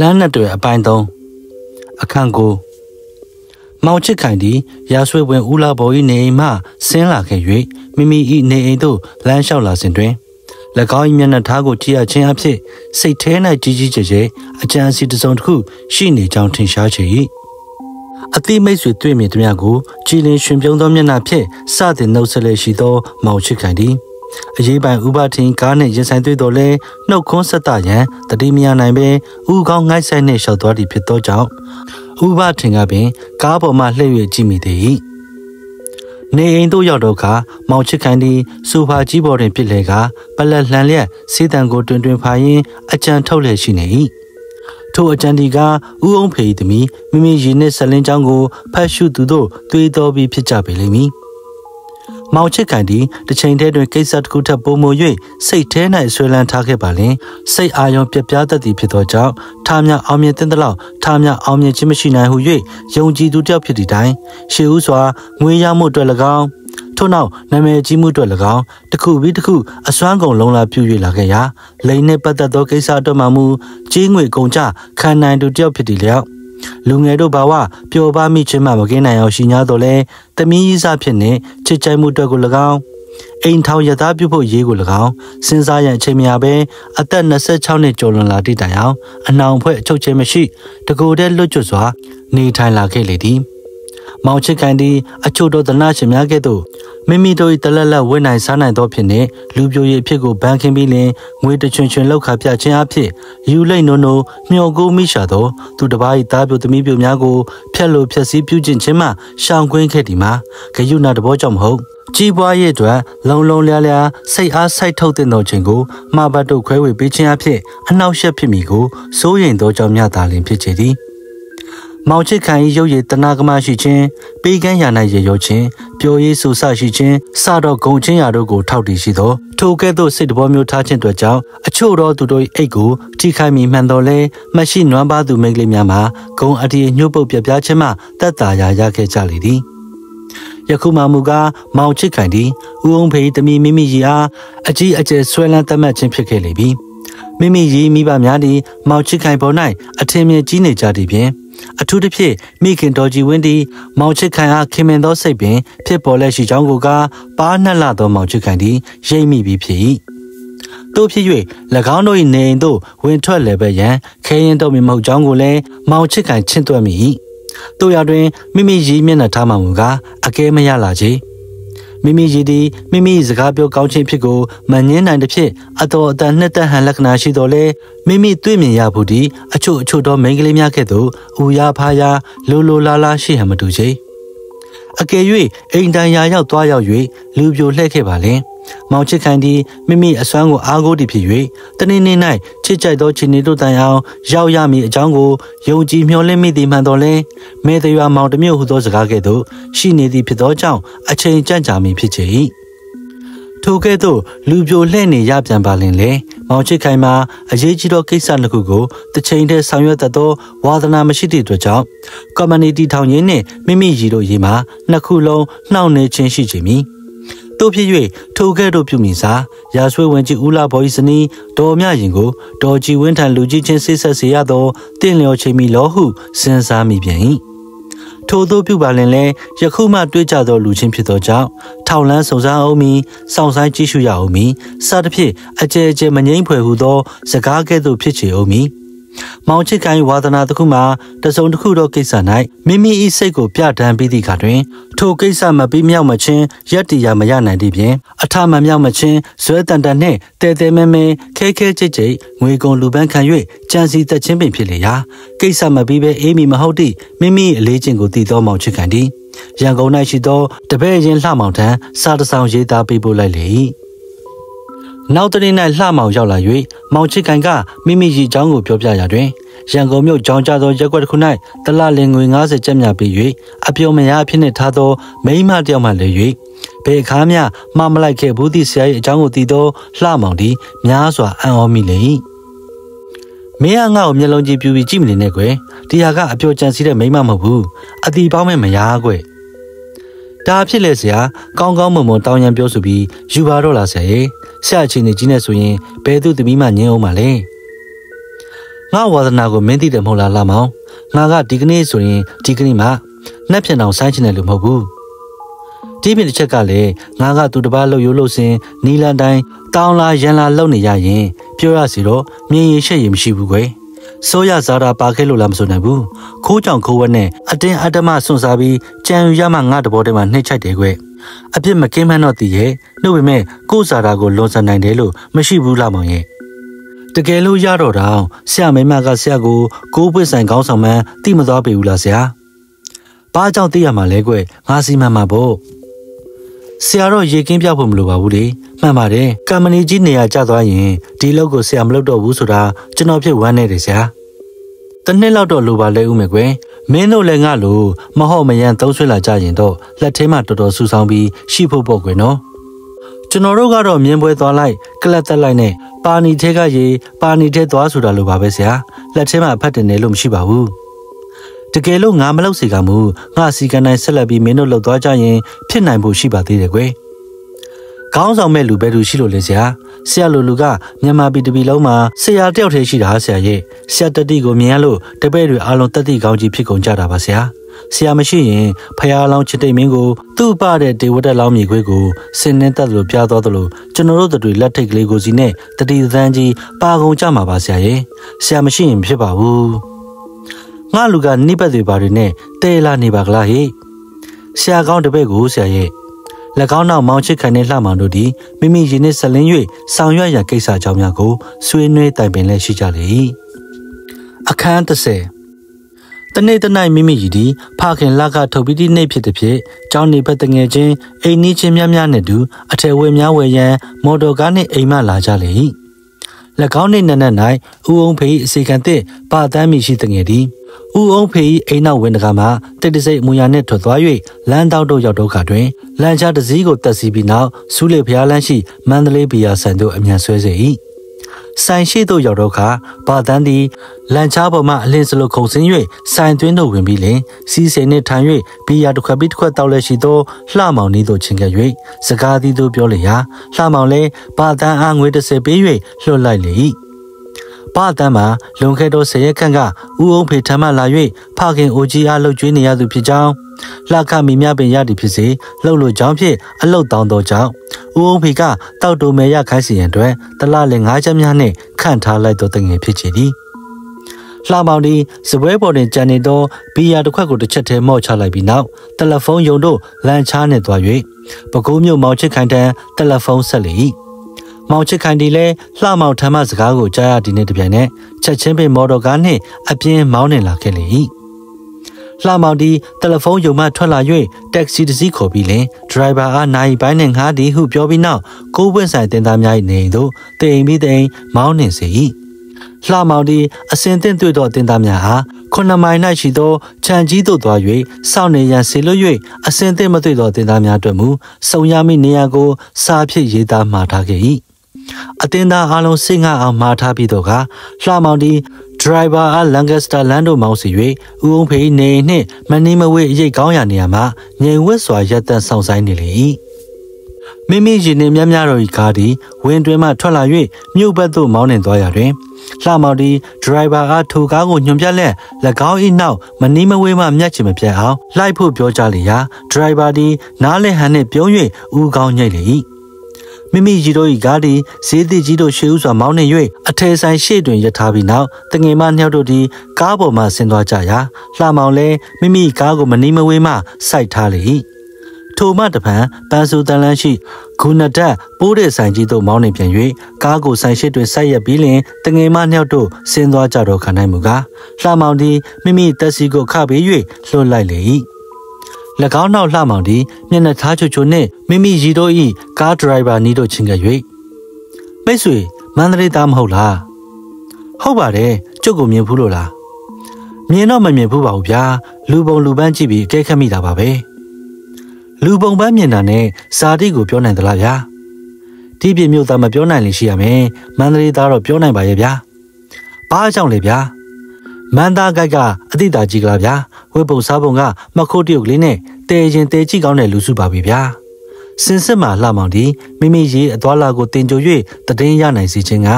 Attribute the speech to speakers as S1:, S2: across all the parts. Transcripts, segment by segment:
S1: လမ်းနဲ့တွေအပိုင်းသုံးအခန့်ကိုမောင်ချစ်ခိုင်သည်ရာဆွေဝင်ဦးလာဘော်၏နေအိမ်မှဆင်းလာခဲ့၍မိမိ၏နေအိမ်သို့လမ်းလျှောက်လာစဉ်တွင်၎င်း၏မျက်နှာထားကိုကြည့်ရခြင်းအဖြစ်စိတ်ထဲ၌ကြီးကြီးကျယ်ကျယ်အကြံစီတစ်စုံတစ်ခုရှိနေကြောင်းထင်ရှားချေ၏အတိမိတ်ဆွေတွေ့မြင်သည်များကိုကြည်လင်ရှင်ပြုံးသောမျက်နှာဖြင့်စတင်နှုတ်ဆက်လေရှိသောမောင်ချစ်ခိုင်သည် အရေးပိုင်ဥပထင်ကားနှင့်ရင်ဆိုင်တွေ့တော်လဲနှုတ်ခွန်းဆက်တရန်တတိမယနိုင်ပင်ဥကောင်းငိုက်ဆိုင်နှင့်လျှောက်သွားသည်ဖြစ်သောကြောင့်ဥပထင်ကပင် ကားပေါ်မှလှည့်၍ကြည့်မိသည်နေအိမ်သို့ရောက်တော့ကမောင်ချစ်ခိုင်သည်စူဖာကြီးပေါ်တွင်ပြစ်လဲကပလက်လှန်လျက်စေးတံကိုတွင်တွင်ဖာရင်းအကြံထုတ်လျက်ရှိနေ၏ထိုအကြံဒီကဥအောင်ဖေသမီးမိမိရည်နှင့်ဆက်လင်းချောင်းကိုဖတ်ရှုသူတို့တွေးတော်ပြီးဖြစ်ကြပေလိမ့်မည် မောင်ချစ်ကန်ဒီတစ်ချိန်တည်းတွင်ကိစ္စတစ်ခုထပ်ပုံမ၍စိတ်ထဲ၌ဆွဲလန်းထားခဲ့ပါလင်စိတ်အာရုံပြပြတတ်သည်ဖြစ်သောကြောင့်ထားမြအောင်မြင်တဲ့လောက်ထားမြအောင်မြင်ခြင်းမရှိနိုင်ဟု၍ယုံကြည်သူတယောက်ဖြစ်သည့်တိုင်ရှေးဦးစွာငွေရမှုအတွက်၎င်းထို့နောက်နာမည်ကြီးမှုအတွက်၎င်းတစ်ခုပြီးတစ်ခုအစွမ်းကုန်လုံးလာပြု၍လာခဲ့ရာလိန်နှင့်ပတ်သက်သောကိစ္စအတွက်မှမူကြီးငွေကုန်ကြခံနိုင်သူတယောက်ဖြစ်သည့်လျောက် လူငယ်တို့ဘာဝပျော်ပါမိခြင်းမှမကင်းနိုင်အောင်ရှိ냐တော့လဲတမီးကြီးစားဖြစ်နေချစ်ကြိုက်မှုအတွက်ကို၎င်းအိမ်ထောင်ရသားပြုဖို့ရေးကို၎င်းစဉ်းစားရန်အချိန်မရဘဲအသက်26နှစ်ကျော်လွန်လာသည့်တိုင်အောင်အနောင်ဖွဲ့အချုပ်ချင်းမရှိတကိုယ်တည်းလွတ်ကျွတ်စွာနေထိုင်လာခဲ့လေသည် မောင်ချစ်ခိုင်သည်အချို့သောသနာရှင်များကဲ့သို့မိမိတို့၏တလက်လက်ဝိနိုင်စားနိုင်သောဖြစ်နှင့်လူပြိုရည်အဖြစ်ကိုဘန်ခင်းပြီးလင်ငွေတချွင်ချွင်လောက်ခါပြခြင်းအဖြစ်ယူလိမ့်နိုးနိုးမျောကိုမိရှာသောသူတစ်ပါး၏သားပြိုသမီးပြိုများကိုဖျက်လို့ဖျက်ဆီးပြုကျင့်ခြင်းမှရှောင်ကွင်းခဲ့သည်မှာဂယုဏတဘောကြောင့်မဟုတ်ကြီးပွားရဲ့အတွက်လုံလုံလျားလျားစိတ်အားစိုက်ထုတ်တဲ့တော်ခြင်းကိုမှာဘတ်တို့ခွဲဝေပေးခြင်းအဖြစ်အနှောက်ယှက်ဖြစ်မိကိုစိုးရိမ်သောကြောင့်မြတာလင်ဖြစ်ချေသည် မောင်ချစ်ခံ၏ရုပ်ရည်တနာကမရှိခြင်းပေးကမ်းရာ၌ရေရောခြင်းပျော်ရည်ဆူဆရှိခြင်းစတော့ဂုံချင်းရာတို့ကိုထောက်တည်ရှိသောထိုကဲ့သို့စိတ်တဘောမျိုးထားခြင်းတို့ကြောင့်အချို့သောသူတို့၏အိတ်ကိုထိခိုက်မိမှန်တော်လဲမရှိနွမ်းပါသူမိန်းကလေးများမှာဂုံအတီညှို့ပုတ်ပြပြခြင်းမှတက်တာရာရခဲ့ကြလေသည်ယခုမှမူကားမောင်ချစ်ခိုင်သည်ဥအောင်ဖေးတမီမိမိကြီးအားအကြီးအကျယ်ဆွဲလန်းတတ်မှတ်ခြင်းဖြစ်ခဲ့လေပြီမိမိရီမိဘများသည်မောင်ချစ်ခိုင်ပေါ်၌အထင်မြင်ကြီးနေကြသည်ဖြင့် အထူးသဖြင့်မိခင်တော်ကြီးဝင်းသည်မောင်ချစ်ခိုင်အားခင်မင်သောစိတ်ပင်ဖြစ်ပေါ်လက်ရှိကြောင်းကိုကပါးနှက်လာသောမောင်ချစ်ခိုင်သည်ရိပ်မိပြီးဖြစ်၏တို့ဖြစ်၍၎င်းတို့၏နေအိမ်သို့ဝင်ထွက်လည်းပဲရန်ခဲရင်တော်မီမဟုတ်ကြောင်းကိုလည်းမောင်ချစ်ခိုင်ချင့်တွက်မိ၏တို့ရတွင်မိမိရည်မျက်နှာထားမှမူကားအကဲမရလာချေ မိမိရည်သည်မိမိစကားပြောကောင်းခြင်းဖြစ်ကိုမငင်းနိုင်တဲ့ဖြစ်အတော်အတန်နှစ်သက်ဟန်လက္ခဏာရှိတော်လဲမိမိတွေ့မြင်ရဖို့ဒီအချို့အချို့သောမိန်းကလေးများကဲ့သို့ဦးရဖားရလိုလိုလားလားရှိဟန်မတူချေအကယ်၍အိမ်တန်ရာရောက်သွားရောက်၍လူပြိုလှဲ့ခဲ့ပါလင် မောင်ချစ်ခိုင်သည်မိမိအစွမ်းကိုအားကိုးသည်ဖြစ်၍တနေ့နေ့၌ချစ်ကြိုက်သောခြေနေတို့တိုင်အောင်ရောက်ရမည်အကြောင်းကိုယုံကြည်မျှော်လင့်မိသည်မှန်တော်လဲမဲတရွာမောင်တမျိုးဟုသောစကားကဲ့သို့ရှိနေသည်ဖြစ်သောကြောင့်အချိန်ကြံ့ကြာမည်ဖြစ်ချေ၏ထိုကဲ့သို့လူပြိုလှဲ့နေရပြန်ပါလင်လေမောင်ချစ်ခိုင်မှာအရေးကြီးသောကိစ္စတစ်ခုကိုတစ်ချိန်တည်းဆောင်ရွက်တတ်သောဝါသနာမရှိသည့်အတွက်ကြောင့် community ထောင်ရင်းနှင့်မိမိရည်တို့ရေးမှာနှစ်ခုလုံးနှောင့်နှေးခြင်းရှိကြမည် တို့ဖြစ်၍ထိုကဲ့သို့ပြုမိစားရာဆွေဝင်ကြီးဦးလာဘော်ဤစနီးဒေါ်မြရင်ကိုဒေါ်ကြည်ဝင်းထံလူကြီးချင်းဆိတ်ဆက်စေရသောတင့်လျော်ချိန်မီလောဟုစဉ်းစားမိပြန်၏ထို့သောပြုပါလင်လဲယခုမှတွေ့ကြသောလူချင်းဖြစ်သောကြောင့်ထောင်လန်းစုံစမ်းအောင်မီစောင့်ဆိုင်ကြည့်ရှုရအောင်မီစသဖြင့်အကျဲကျဲမငိမ့်ဖွယ်ဟုသောစကားကဲ့သို့ဖြစ်ချေအောင်မီ မောင်ချစ်ကိုင်းဝါသနာတစ်ခုမှာတစုံတစ်ခုသောကိစ္စ၌မိမိ၏စိတ်ကိုပြဋ္ဌာန်းပြီးသည့်အခါတွင်ထိုကိစ္စမပြီးမြောက်မချင်းရက်တီရမရနိုင်သည့်ဖြင့်အထမမြောက်မချင်းဇွဲတန်တန်နှင့်တဲတဲမဲမဲခဲခဲကြိတ်ကြိတ်ငွေကုန်လူပန်းခံ၍ကြံစီသက်ချင်းပင်ဖြစ်လေရာကိစ္စမပြီးပဲအေးမီမဟုတ်သည့်မိမိအလေးချင်းကိုတည်သောမောင်ချစ်ကန်သည်ရန်ကုန်၌ရှိသောတပည့်ရင်လှမောင်ထံစာတစောင်ရေးသားပေးပို့လိုက်လေ၏ နောက်တနေ့၌လှမောင်ရောက်လာ၍မောင်ချစ်ကန်ကမိမိရီချောင်းကိုပြောပြရာတွင်ရန်ကုန်မြို့ကြောင်ကြသောရက်ွက်တစ်ခု၌တလလင်ငွေ90ကျပ်မြပေး၍အပြုံမရအဖြစ်နှင့်ထားသောမိမတယောက်မှလည်း၍ဘယ်အခါမျှမမလိုက်ခဲ့ဘူးသည့်ဆရာ၏အကြောင်းကိုသိသောလှမောင်သည်များစွာအံ့ဩမိလေ၏မင်းကငါ့ကိုမျက်လုံးကြည့်ပြူပြီးကြည့်မနေနဲ့ကွယ်ဒီဟာကအပြောကြံစီတဲ့မိမမဟုတ်ဘူးအတီပေါင်းမဲ့မရကွယ်ဒါဖြစ်လေဆရာကောင်းကောင်းမွန်မွန်တောင်းရန်ပြောဆိုပြီးယူပါတော့လားဆရာရေ ဆရာချင်းနေကြီးနဲ့ဆိုရင်ဘယ်သူသမီးမှညင်းအောင်မလဲငါဝါသနာကိုမင်းသိတယ်မဟုတ်လားလာမောင်ငါကဒီကနေ့ဆိုရင်ဒီကနေ့မှနှက်ဖြန်အောင်ဆိုင်းချင်တယ်လို့မဟုတ်ဘူးဒီပြင်တစ်ချက်ကလည်းငါကသူတစ်ပါးလှုပ်ရိုးလှုပ်စင်နီလန်တိုင်းတောင်းလာရန်လာလှုပ်နေရရင်ပြောရစီတော့မြင်ရင်ရှက်ရင်မရှိဘူးကွယ်ဆိုရဇာတာပါခဲ့လို့လားမဆိုနိုင်ဘူးခိုးကြောင်ခိုးဝက်နဲ့အတင်းအဓမ္မဆွန်စားပြီးကြံယူရမှငါတဘောတည်းမှာနှိမ့်ချိုက်တယ်ကွယ် အပြစ်မကင်းမှန်းတော့တည်ရဲ့နှုတ်ပေမဲ့ကိုယ်စာတာကိုလွန်ဆန်နိုင်တယ်လို့မရှိဘူးလားမောင်ရဲ့တကယ်လို့ရတော့တောင်ဆရာမင်းမကဆရာကိုကိုးပွင့်ဆိုင်ကောင်းဆောင်မှန်းတိမသွားပေဘူးလားဆရာ။ဘာကြောင့်သိရမှာလဲကွငါစီမံမှာပေါ့။ဆရာတော့ရေကင်းပြဖို့မလိုပါဘူးလေ။မှန်ပါတယ်။ကမ္ပဏီကြီးနေရာကျသွားရင်ဒီလောက်ကိုဆရာမလုပ်တော့ဘူးဆိုတာကျွန်တော်ဖြစ်ဝမ်းနေတယ်ဆရာ။တနှစ်လောက်တော့လိုပါလဲဦးမယ်ကွ။ မင်းတို့လည်းငါလိုမဟုတ်မယန်သုံးဆွဲလာကြရင်တော့လက်ထဲမှာတော်တော်ဆူဆောင်းပြီးရှိဖို့ပေါ့ကွယ်နော်။ကျွန်တော်တို့ကတော့မြင်းပွဲသွားလိုက်ကလတ်တက်လိုက်နဲ့ပါနီထဲကရေပါနီထဲသွားဆိုတာလိုပါပဲဆရာလက်ထဲမှာဖတ်တင်နေလို့မရှိပါဘူးတကယ်လို့ငါမလုပ်စေကမူငါစီကံတိုင်းဆက်လက်ပြီးမင်းတို့လှုပ်သွားကြရင်ဖြစ်နိုင်ဖို့ရှိပါသေးတယ်ကွယ် ခေါင်းဆောင်မဲ့လူပဲသူရှိလို့လေဆရာဆရာလိုလူကမြန်မာပြည်တပြည်လုံးမှာဆရာတယောက်တည်းရှိတာဆရာရဲ့ဆရာတတိကိုမြင်ရလို့တပည့်တွေအားလုံးတတိကောင်းကြီးဖြစ်ကုန်ကြတာပါဆရာဆရာမရှိရင်ဖယားလောင်းချစ်တိတ်မင်းကိုသူ့ပတဲ့ဒေဝတက်လောင်းမြေခွေးကိုစင်နှင်းတက်လို့ပြားသွားသလိုကျွန်တော်တို့တွေလက်ထိတ်ကလေးကိုစီနဲ့တတိသန်းကြီးပါကုန်ကြမှာပါဆရာရဲ့ဆရာမရှိရင်ဖြစ်ပါဘူးငါလူကနိပတ်တွေပါတွေနဲ့တဲလာနေပါကလားဟိဆရာကောင်းတပည့်ကိုဆရာရဲ့၎ င်းနောက်မောင်ချစ်ခံတဲ့လှမောင်တို့သည်မိမိရင်းနှင့်ဆက်လင်း၍ဆောင်ရွက်ရာကိစ္စအကြောင်းများကိုဆွေးနွေးတိုင်ပင်လည်းရှိကြလေ၏အခန်း30တနေ့တနိုင်မိမိရည်ဒီဖခင်လကထုတ်ပြီးဒီနေ့ဖြစ်တဲ့ဖြစ်ကျောင်းနေဘက်တငယ်ချင်းအိမ်နီးချင်းများများနဲ့တူအထယ်ဝဲများဝဲရန်မော်တော်ကားနှင့်အိမ်မလာကြလေ၏၎င်းနှင့်နက်နက်၌ဦးအောင်ဖေ၏အစီကံသည့်ပါတမ်းမိရှိတငယ်သည် ဦးအောင်ဖေ၏အိမ်နောက်ဝင်းတကားမှတိတ်တဆိတ်မူရနှင့်ထွက်သွား၍လမ်းတောက်တို့ရောက်တော့ခါတွင်လမ်းချတစည်းကိုတက်စီပြီးနောက်ဆူးလေဖျားလန်းရှိမန္တလေးဘီယာဆန်တို့အမြန်ဆွဲစေ၏ဆိုင်ရှိသို့ရောက်တော့ခါဘာတန်းသည်လန်ချားပေါ်မှအလင်းစလုခုံဆင်း၍ဆိုင်သွင်းသို့ဝင်ပြီးလင်စီးစိန်နှင့်ထိုင်၍ဘီယာတစ်ခွက်ပြီးတစ်ခွက်တောက်လက်ရှိသောလှမောင်နည်းသို့ချင်ခဲ့၍စကားသည်သို့ပြောလျာလှမောင်လည်းဘာတန်းအားငွေ30ပေး၍လွှတ်လိုက်လေ၏ ပါတမ်းမှာလွန်ခဲ့သောဆယ်ရက်ခန့်ကဦးအောင်ဖေထမ်းမှလာ၍ဖခင်အိုကြီးအားလှုပ်ကြွေးနေရသူဖြစ်ကြောင်းလှခမိမြပင်ရသည်ဖြစ်စေလှုပ်လို့ကြောင်းဖြင့်အလုတ်တောင်းသောကြောင့်ဦးအောင်ဖေကတောက်တုံမဲရခိုင်းစီရန်အတွက်တလလင်ငါးချက်များနှင့်ခန့်ထားလိုက်သောတငယ်ဖြစ်ချေသည်လှမောင်ဒီစပွဲပေါ်တွင်ကြံနေသောဘီယာတစ်ခွက်ကိုတစ်ချက်တည်းမော့ချလိုက်ပြီးနောက်တယ်လီဖုန်းယုံတို့လမ်းချားနှင့်သွား၍ပကိုးမြို့မောင်ချစ်ခိုင်တန်းတယ်လီဖုန်းဆက်လေ၏ မောင်ချစ်ခိုင်ဒီလဲလှမောင်ထမ်းမစကားကိုကြားရသည်နှင့်တပြိုင်နက်ချက်ချင်းပင်မော်တော်ကားနှင့်အပြင်းမောင်းနေလာခဲ့လေ၏လှမောင်ဒီတယ်လီဖုန်းယုံမှထွက်လာ၍တက္ကစီတစ်စီးခေါ်ပြီးလင်ဒရိုင်ဘာအားနိုင်ပိုင်းနှင့်ငှားသည်ဟုပြောပြီးနောက်ကိုးပွင့်ဆိုင်တင်သားများ၏နေအိမ်သို့တိမ်ပြီးတိမ်မောင်းနေစေ၏လှမောင်ဒီအစင်သင့်တွေ့သောတင်သားများအားခုနှစ်မိုင်၌ရှိသောခြံကြီးသို့သွား၍စောင့်နေရန်ဆေလွတ်၍အစင်သင့်မတွေ့သောတင်သားများအတွက်မူစုံရမိနေရာကိုစားဖြစ်ရေးသားမှာထားခဲ့၏ အတင်းသားအလုံးစိတ်ငှအောင်မှားထားပြီးတော့ကလှမောင်ဒီဒရိုင်ဘာအားလန်ဂက်စတာလန်တို့မောင်းစီ၍ဦးအောင်ဖေးနေနှင့်မနီမဝေးအရေးကောင်းရာနေရာမှာငြိမ်ဝတ်စွာရပ်တန့်ဆောင်ဆိုင်နေလေ၏မိမိရင်နေများများတော်ဤကားသည်ဝင်းတွင်မှထွက်လာ၍မြို့ဘက်သို့မောင်းနှင်သွားရာတွင်လှမော်ဒီဒရိုင်ဘာအားထိုကားကိုညွန်ပြလက်၎င်း၏နောက်မနီးမဝေးမှမျက်ချင်မပြတ်အောင်လိုက်ဖို့ပြောကြလေရာဒရိုင်ဘာသည်နားလဲဟန်နှင့်ပြုံး၍ဦးကောင်းညိတ်လေ၏ မိမိကြီးတို့၏ကားသည်ဈေးသည့်ကြီးတို့ရှေးဥစွာမောင်းနှင်၍အထယ်ဆိုင်ရှေ့တွင်ရထားပြီးနောက်တငယ်မနှစ်ယောက်တို့သည်ကားပေါ်မှဆင်းသွားကြရာလှမောင်လည်းမိမိကားကိုမနီးမဝေးမှစိုက်ထားလေ၏ထိုမှတပံပန်းစုတန်လန်းရှိဂုဏဒတ်ပိုးတဲ့ဆိုင်ကြီးသို့မောင်းနေပြန်၍ကားကိုဆိုင်ရှိတွင်ဆိုက်ရက်ပြီးလင်တငယ်မနှစ်ယောက်တို့ဆင်းသွားကြတော့ခံနိုင်မူကားလှမောင်သည်မိမိတက်စီကိုခပေး၍လှုပ်လိုက်လေ၏၎ င်းနောက်လှမောင်သည်မျက်နှာသားချိုချိုနှင့်မိမိရီတို့၏ကားဒရိုင်ဘာနီးတို့ချင်းကပ်၍မိတ်ဆွေမန္တလေးသားမဟုတ်လားဟုတ်ပါတယ်ကျုပ်ကိုမြင်ဘူးလို့လားမြင်တော့မမြင်ဘူးပါဘူးဗျာလူပုံလူပန်းကြည့်ပြီးအကဲခတ်မိတာပါပဲလူပုံပန်းမြင်တာနဲ့ဇာတိကိုပြောနိုင်သလားဗျာဒီပြမျိုးသားမပြောနိုင်လိမ့်ရှိရမယ်မန္တလေးသားတော့ပြောနိုင်ပါရဲ့ဗျာဘာကြောင့်လဲဗျာ မန္တာကိုက်ကအတိတာကြီးကလားဗျာဝေပုံစားပုံကမခိုးတရုတ်လေးနဲ့တဲရင်တဲကြည့်ကောင်းတဲ့လူစုပါပြီဗျာစင်စစ်မှလှမောင်သည်မိမိရေးအသွာလာကိုတင်ကြို၍တည်င်းရနိုင်စေခြင်းက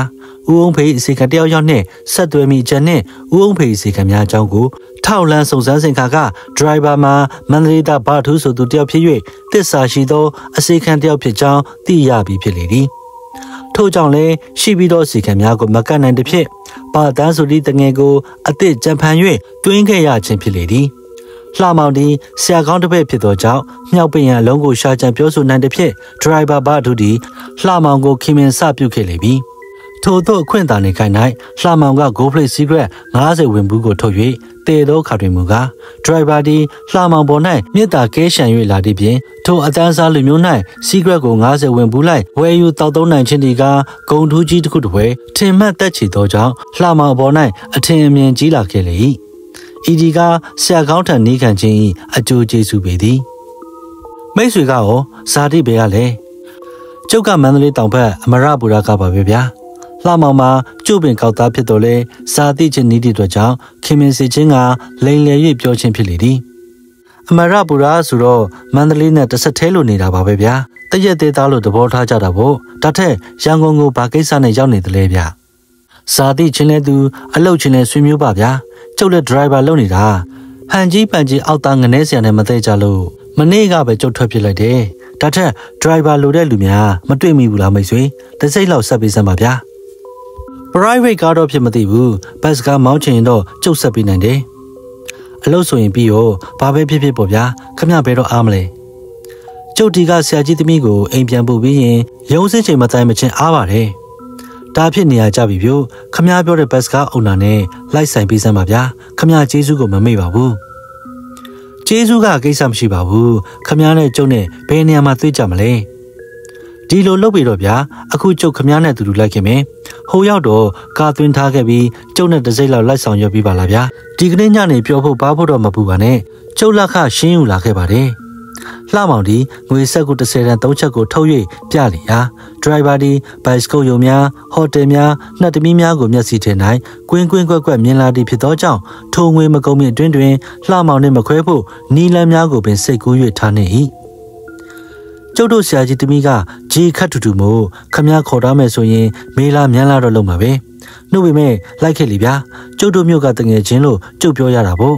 S1: ဦးအောင်ဖေးအစီကတယောက်ယောက်နှင့်ဆက်သွယ်မိချက်နှင့်ဦးအောင်ဖေးအစီကများအကြောင်းကိုထောက်လန်းစုံစမ်းစင်ခါကဒရိုင်ဘာမှာမန္တလေးသားဘာထူးဆိုသူတယောက်ဖြစ်၍တစ္ဆာရှိသောအစီခံတယောက်ဖြစ်ကြောင်းသိရပြီးဖြစ်လေသည်ထို့ကြောင့်လည်းရှိပြီးသောစီခံများကိုမကန့်နိုင်တဲ့ဖြစ် ပါတန်းဆိုသည့်တငယ်ကိုအသည့်ကြံဖန်၍တွင်းခဲ့ရခြင်းဖြစ်လေသည်လှမောင်သည်ဆရာကောင်းတစ်ဖက်ဖြစ်သောကြောင့်မြောက်ပင်ရအလုံးကိုရှာချံပြောဆိုနိုင်တဲ့ဖြစ်ဒရိုင်ဘာဘာဒူဒီလှမောင်ကိုခင်မင်စပြုခဲ့လေပြီ ထို့သောအခွင့်အာဏာခိုင်၌လှမောင်က Go Play Secret 90ဝင်ဘူးကိုထုတ်၍တည်သောခါတွင်မူကားဒရိုင်ဘာဒီလှမောင်ပေါ်၌မြစ်တာကဲရှံ၍လာသည့်ပြင်ထိုအတန်းစားလူမျိုး၌ Secret ကို90ဝင်ဘူးလိုက်ဝယ်ယူတောက်သုံးနိုင်ခြင်းဒီကဂုံထူးကြီးတစ်ခုတစ်ပွဲထင်မှတ်သက်ချေသောကြောင့်လှမောင်ပေါ်၌အထင်အမြင်ကြီးလာခဲ့လေ၏ဤဒီကဆရာကောင်းထံနေခံခြင်း၏အကျိုးကျေးဇူးပေသည်မိတ်ဆွေကရောဇာတိပဲရလဲကျုပ်ကမန္တလေးတောင်ဘက်အမရပူရကပါပဲဗျာ လှမောင်မှာကျုပ်ပင်ကောက်သားဖြစ်တော်လဲဇာတိချင်းဤတည်တို့ကြောင့်ခင်မင်စီချင်းကလိန်လည်၍ပြောချင်းဖြစ်လေသည်အမရပူရဆိုတော့မန္တလေးနဲ့တစ်ဆက်သေးလို့နေတာပါပဲဗျာတရက်သေးသားလို့သဘောထားကြတာပေါ့ဒါထက်ရန်ကုန်ကိုဘာကိစ္စနဲ့ရောက်နေတယ်လဲဗျာဇာတိချင်းလဲသူအလုတ်ချင်းလဲဆွေမျိုးပါဗျာကျုပ်လည်းဒရိုင်ဘာလုပ်နေတာဟန်ကြီးပန်ကြီးအောက်သားငနေဆရာနဲ့မသိကြလို့မနေ့ကပဲကျုပ်ထွက်ပြလိုက်တယ်ဒါထက်ဒရိုင်ဘာလိုတဲ့လူများမတွေ့မိဘူးလားမိတ်ဆွေတစ်စိတ်လောက်ဆက်ပေးစမ်းပါဗျာ private ကားတော့ဖြစ်မသိဘူးဘတ်စကားမောင်းချင်တော့ကျုပ်ဆက်ပေးနိုင်တယ်အလုပ်ဆိုရင်ပြီးရောဘာပဲဖြစ်ဖြစ်ပေါ့ဗျာခမဘဲတော့အားမလဲကျုပ်ဒီကဆရာကြီးသမီးကိုအိမ်ပြန်ပို့ပြီးရင်ရုံးစင်းချိန်မတိုင်းမချင်းအားပါတယ်ဒါဖြစ်နေရကြပြီပြို့ခမားပြောတဲ့ဘတ်စကားအုံနာနဲ့လိုက်ဆိုင်ပေးစမ်းပါဗျာခမားကျေးဇူးကိုမမေ့ပါဘူးကျေးဇူးကကိစ္စမရှိပါဘူးခမားနဲ့ကျုပ်နဲ့ဘယ်နေရာမှာတွေ့ကြမလဲဒီလိုလုပ်ပြီးတော့ဗျာအခုကျုပ်ခမားနဲ့တူတူလိုက်ခင်မယ် ဟိုရောက်တော့ကာသွင်းထားခဲ့ပြီးကျုပ်နဲ့တစိမ့်လောက်လိုက်ဆောင်ရွက်ပြီးပါလားဗျာဒီကနေ့ညနေပြောဖို့ပါဖို့တော့မပူပါနဲ့ကျုပ်လက်ခရှင်းယူလာခဲ့ပါတယ်လှမောင်ဒီငွေဆက်ကူ30တန်3ချက်ကိုထုတ်၍ပြလေရာဒရိုင်ဘာဒီဘိုက်စကုတ်ယုံများဟိုတယ်များနှက်သမီးများကိုမျက်စိထင်၌ကွင်းကွင်းကွက်ကွက်မြင်လာသည်ဖြစ်သောကြောင့်ထိုငွေမကုန်မီအတွင်းတွင်လှမောင်နှင့်မခွဲဖို့နီလန်းများကိုပင်စိတ်ကူး၍ထားနေ၏ ကျုပ်တို့ဆရာကြီးတမီးကဂျီခတ်ထူထူမို့ခမရခေါ်ထားမယ်ဆိုရင်မေလာမြန်လာတော့လုံမှာပဲနှုတ်ပေမဲ့လိုက်ခဲ့လီဗျာကျုပ်တို့မျိုးကတငယ်ချင်းလို့ကျုပ်ပြောရတာပေါ့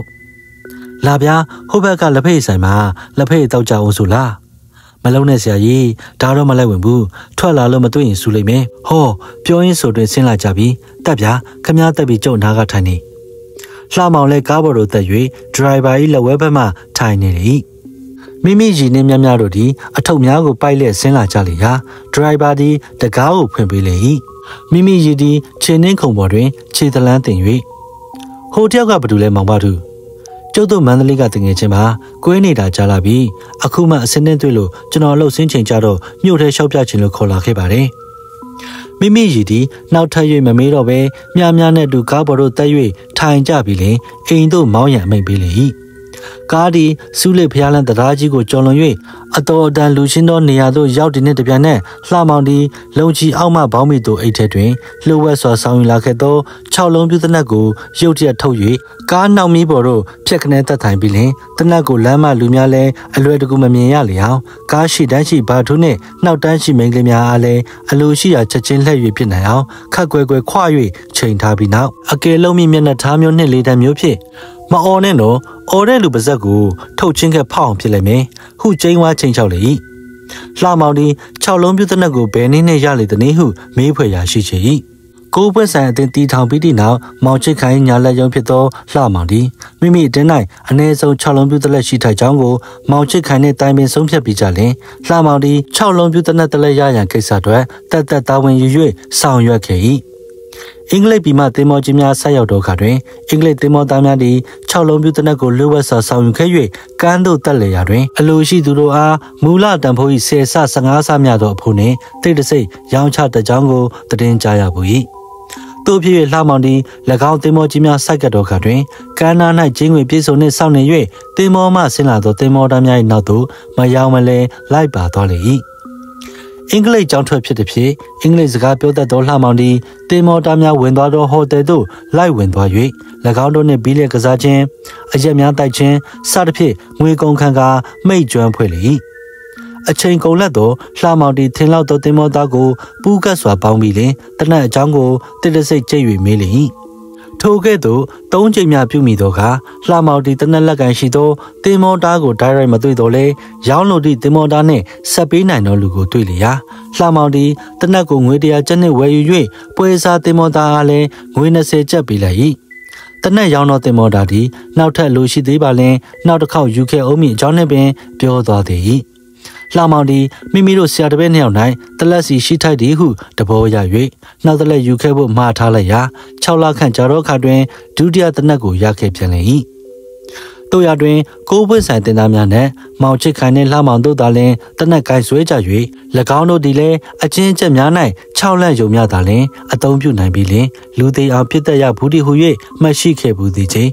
S1: လာဗျာဟိုဘက်ကလက်ဖေးဆိုင်မှာလက်ဖေးတောက်ကြအောင်ဆိုလားမလုံးနဲ့ဆရာကြီးဒါတော့မလိုက်ဝင်ဘူးထွက်လာလို့မတွေ့ရင်ဆူလိမ့်မယ်ဟောပြောရင်းဆိုတွင်ဆင်းလာကြပြီတက်ဗျာခမားတက်ပြီးကျုံနာကထိုင်နေလှမောင်လဲကားပေါ်တို့တက်၍ဒရိုင်ဘာကြီးလက်ဝဲဘက်မှထိုင်နေလေ မိမိရည်နှင်းများများတို့သည်အထုပ်များကိုပိုက်လက်ဆင်းလာကြလေရာဒရိုင်ဘာသည်တကားကိုဖွင့်ပေးလေ၏မိမိရည်သည်ခြေနှင်းခုံပေါ်တွင်ခြေသလန်းတင်၍ဟိုတယောက်ကဘယ်သူလဲမောင်မသူကျုပ်တို့မန္တလေးကတငယ်ချင်းပါကွေးနေတာကြားလာပြီးအခုမှအစင်းနဲ့တွေ့လို့ကျွန်တော်လှုပ်ဆင်းချိန်ကြတော့မြို့ထဲရှောက်ပြချင်လို့ခေါ်လာခဲ့ပါတယ်မိမိရည်ဒီနောက်ထပ်၍မမေးတော့ပဲမြားများနဲ့တူကားပေါ်တို့တက်၍ထိုင်ကြပြီးလင်အိမ်တို့မောင်းရံအမိန်ပေးလေ၏ ကားဒီစူးလိဖျားလန်းတရားကြီးကိုကျော်လွန်၍အတော်အတန်လူချင်းသောနေရာသို့ရောက်တည်နေတပြန်နဲ့လှမောင်ဒီလုံချီအောက်မှဘောင်းမီတို့အိတ်ထဲတွင်လှုပ်ဝက်စွာဆောင်းယူလာခဲ့သော6လုံးပြူသနက်ကိုရုတ်တရက်ထုတ်၍ကားနောက်မီးပေါ်တို့ဖြက်ခနဲတက်ထိုင်ပြီးလင်တနက်ကိုလမ်းမလူများလဲအလွယ်တကူမမြင်ရလျောင်းကားရှိတန်းရှိဘာထုနှင့်နောက်တန်းရှိမိန်းကလေးများအားလည်းအလိုရှိရာချက်ချင်းလှည့်၍ဖြစ်နိုင်အောင်ခက်ကွယ်ကွယ်ခွာ၍ချိန်ထားပြီးနောက်အကယ်လုံးမိမျက်နှာထားမျိုးနှင့်လေးတန်းမျိုးဖြင့် မအော်နဲ့တော့အော်တဲ့လူပါဇက်ကိုထုတ်ချင်းခက်ဖောက်အောင်ဖြစ်လိမ့်မယ်ဟုကျင်းဝါချိန်ချောက်လေ၏လှမောင်ဒီ6လုံးပြသနက်ကိုဘယ်နည်းနဲ့ရလေသနည်းဟုမေးဖွယ်ရာရှိချေ၏ကိုပွဲဆိုင်အတင်းတီထောင်ပြီးသည့်နောက်မောင်ချစ်ခိုင်ညာလက်ရုံဖြစ်သောလှမောင်ဒီမိမိအတင်း၌အ ਨੇ ဆုံး6လုံးပြသလက်ရှိထိုက်ကြောင်းကိုမောင်ချစ်ခိုင်နှင့်တိုင်ပင်ဆုံးဖြတ်ပြီးကြလင်လှမောင်ဒီ6လုံးပြသနက်တလက်ရရန်ကိစ္စအတွက်တက်တက်တာဝန်ယူ၍ဆောင်ရွက်ခဲ့၏ အင်္ဂလိပ်ပြည်မှတင်မောကြီးများဆက်ရောက်တော့ခါတွင်အင်္ဂလိပ်တင်မောသားများသည်6လုံးပြူတနက်ကိုလွတ်ဝက်စွာဆောင်ယူခဲ့၍ကမ်းသို့တက်လေရာတွင်အလိုရှိသူတို့အားမူလတန်ဖိုး၏10ဆ15ဆများသောအဖို့နှင့်တိတ်တဆိတ်ရောင်းချတကြောင်းကိုတည်င်းကြားရပူ၏တို့ဖြစ်၍လှမောင်သည်၎င်းတင်မောကြီးများစိုက်ကတော်ခါတွင်ကမ်းနား၌ကျင်းဝင်ပြေဆုံးနှင့်စောင့်နေ၍တင်မောမှဆင်းလာသောတင်မောသားများ၏နောက်သို့မရောက်မလဲလိုက်ပါသွားလေ၏ အင်္ဂလိပ်ကျောင်းထွက်ဖြစ်သည်ဖြင့်အင်္ဂလိပ်စကားပြောတတ်သောလှမောင်သည်တင်မော်တာများဝင်သွားသောဟိုတယ်သို့လိုက်ဝင်သွား၍၎င်းတို့နှင့်ဘီးလက်ကစားခြင်းအရက်များတိုက်ခြင်းစသဖြင့်ငွေကုန်ခံကာမိတ်ကျွမ်းဖွဲ့လေ၏အချိန်ကုန်လက်သောလှမောင်တီထင်လောက်သောတင်မောသားကိုပူးကတ်စွာပေါင်းပြီးလင်တနက်အကြောင်းကိုတစ်တစိတ်ကြိတ်၍မေးလေ၏ ထိုကဲ့သို့သုံးချိန်မြပြုမိသောအခါလှမောင်တီတနက်လက်ကန်ရှိသောတင်မောသားကိုဒိုင်ရိုက်မတွေ့တော့လဲရောင်းလို့သည့်တင်မောသားနှင့်ဆက်ပေးနိုင်သောလူကိုတွေ့လျာလှမောင်တီတနက်ကိုငွေတရာကျပ်နှင့်ဝယ်ယူ၍ပွဲစားတင်မောသားအားလည်းငွေ20ကျပ်ပေးလိုက်၏တနက်ရောင်းသောတင်မောတာသည်နောက်ထပ်လိုရှိသေးပါလင်နောက်တစ်ခေါက်ယူခဲ့အောင်မိအကြောင်းနှင့်ပင်ပြောသွားသည်၏ လှမောင်ဒီမိမိတို့ဆရာတပည့်နှစ်ယောက်၌တလက်စီရှိထိုက်သည်ဟုတဘောရ၍နောက်တလက်ယူခဲ့ဖို့မှားထားလိုက်ရာ6လခန့်ကြာတော့ခါတွင်ဒုတိယတနက်ကိုရခဲ့ပြန်လေ၏တို့ရတွင်ကိုးပွင့်ဆိုင်တင်သားများနှင့်မောင်ချစ်ခိုင်နှင့်လှမောင်တို့သာလျှင်တနက်ကိုင်းဆွဲကြ၍၎င်းတို့သည်လည်းအချင်းချက်များ၌6လက်ယုံများသာလျှင်အသုံးပြုနိုင်ပြီးလျှင်လူသေးအောင်ပြစ်တက်ရဘူးသည်ဟု၍မှတ်ရှိခဲ့ဘူးသည်ချင်း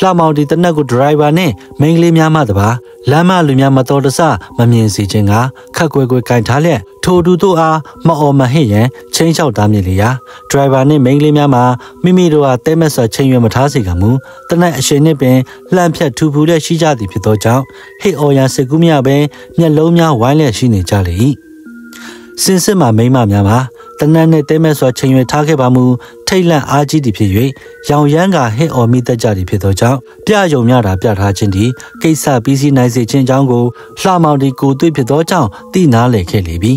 S1: လှမောင်ဒီတနက်ကိုဒရိုင်ဘာနဲ့မိန်းကလေးများမှတပါလမ်းမလူများမတော်တဆမမြင်စေခြင်းကခက်ကွယ်ကွယ်ကင်ထားလျက်ထိုသူတို့အားမအော်မဟစ်ရန်ချင်းလျှောက်တားမြစ်လေရာဒရိုင်ဘာနဲ့မိန်းကလေးများမှာမိမိတို့ဟာတဲမက်ဆာချင်းရွယ်မထားစေကမူတနက်အရှင်နှင့်ပင်လှမ်းဖြတ်ထူဖူလျက်ရှိကြသည်ဖြစ်သောကြောင့်ဟစ်အော်ရန်စစ်ကူးမြပင်မျက်လုံးများဝိုင်းလျက်ရှိနေကြလေ၏စင်စစ်မှမိမများမှာတနက်နဲ့တဲမဲ့စွာချိန်ရွယ်ထားခဲ့ပါမူ ထိတ်လန့်အားကြီးသည်ဖြစ်၍ရောင်ရမ်းကဟစ်အော်မိတတ်ကြသည်ဖြစ်သောကြောင့်ပြယုံများတာပြထားခြင်းသည်ကိစ္စပြီးစီးနိုင်စေခြင်းကြောင့်ကိုလှမောင်ဒီကိုတွေ့ဖြစ်သောကြောင့်သိနာလေခဲ့လေပြီ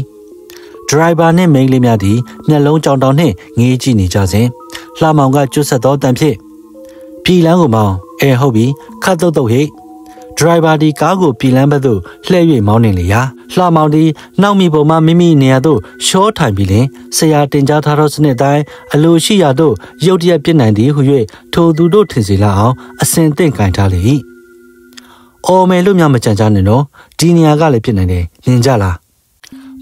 S1: ဒရိုင်ဘာနှင့်မိန်းကလေးများသည်မျက်လုံးကြောင်တောင်နှင့်ငေးကြည့်နေကြစဉ်လှမောင်ကကျွတ်ဆက်သောတန်ဖြင့်ပြည်လန်းကိုမောင်းအဲဟုတ်ပြီခတ်တုတ်တုတ်ဟိ ဒရိုင်ဘာဒီကားကိုပြည်လန်းဘက်သို့လှည့်၍မောင်းနေလေရာလှမောင်ဒီနောက်မိပုံမှမိမိနေရာသို့ရှောထိုင်ပြီးလင်ဆရာတင်ကြားထားသောစနစ်တိုင်းအလိုရှိရာသို့ရုတ်တရက်ပြစ်နိုင်သည်ဟု၍ထိုသူတို့ထင်စေလောက်အောင်အစဉ်သင့်ကင်ထားလေ၏အော်မယ်လို့များမကြံကြနဲ့နော်ဒီနေရာကလည်းပြစ်နိုင်တယ်မြင်ကြလား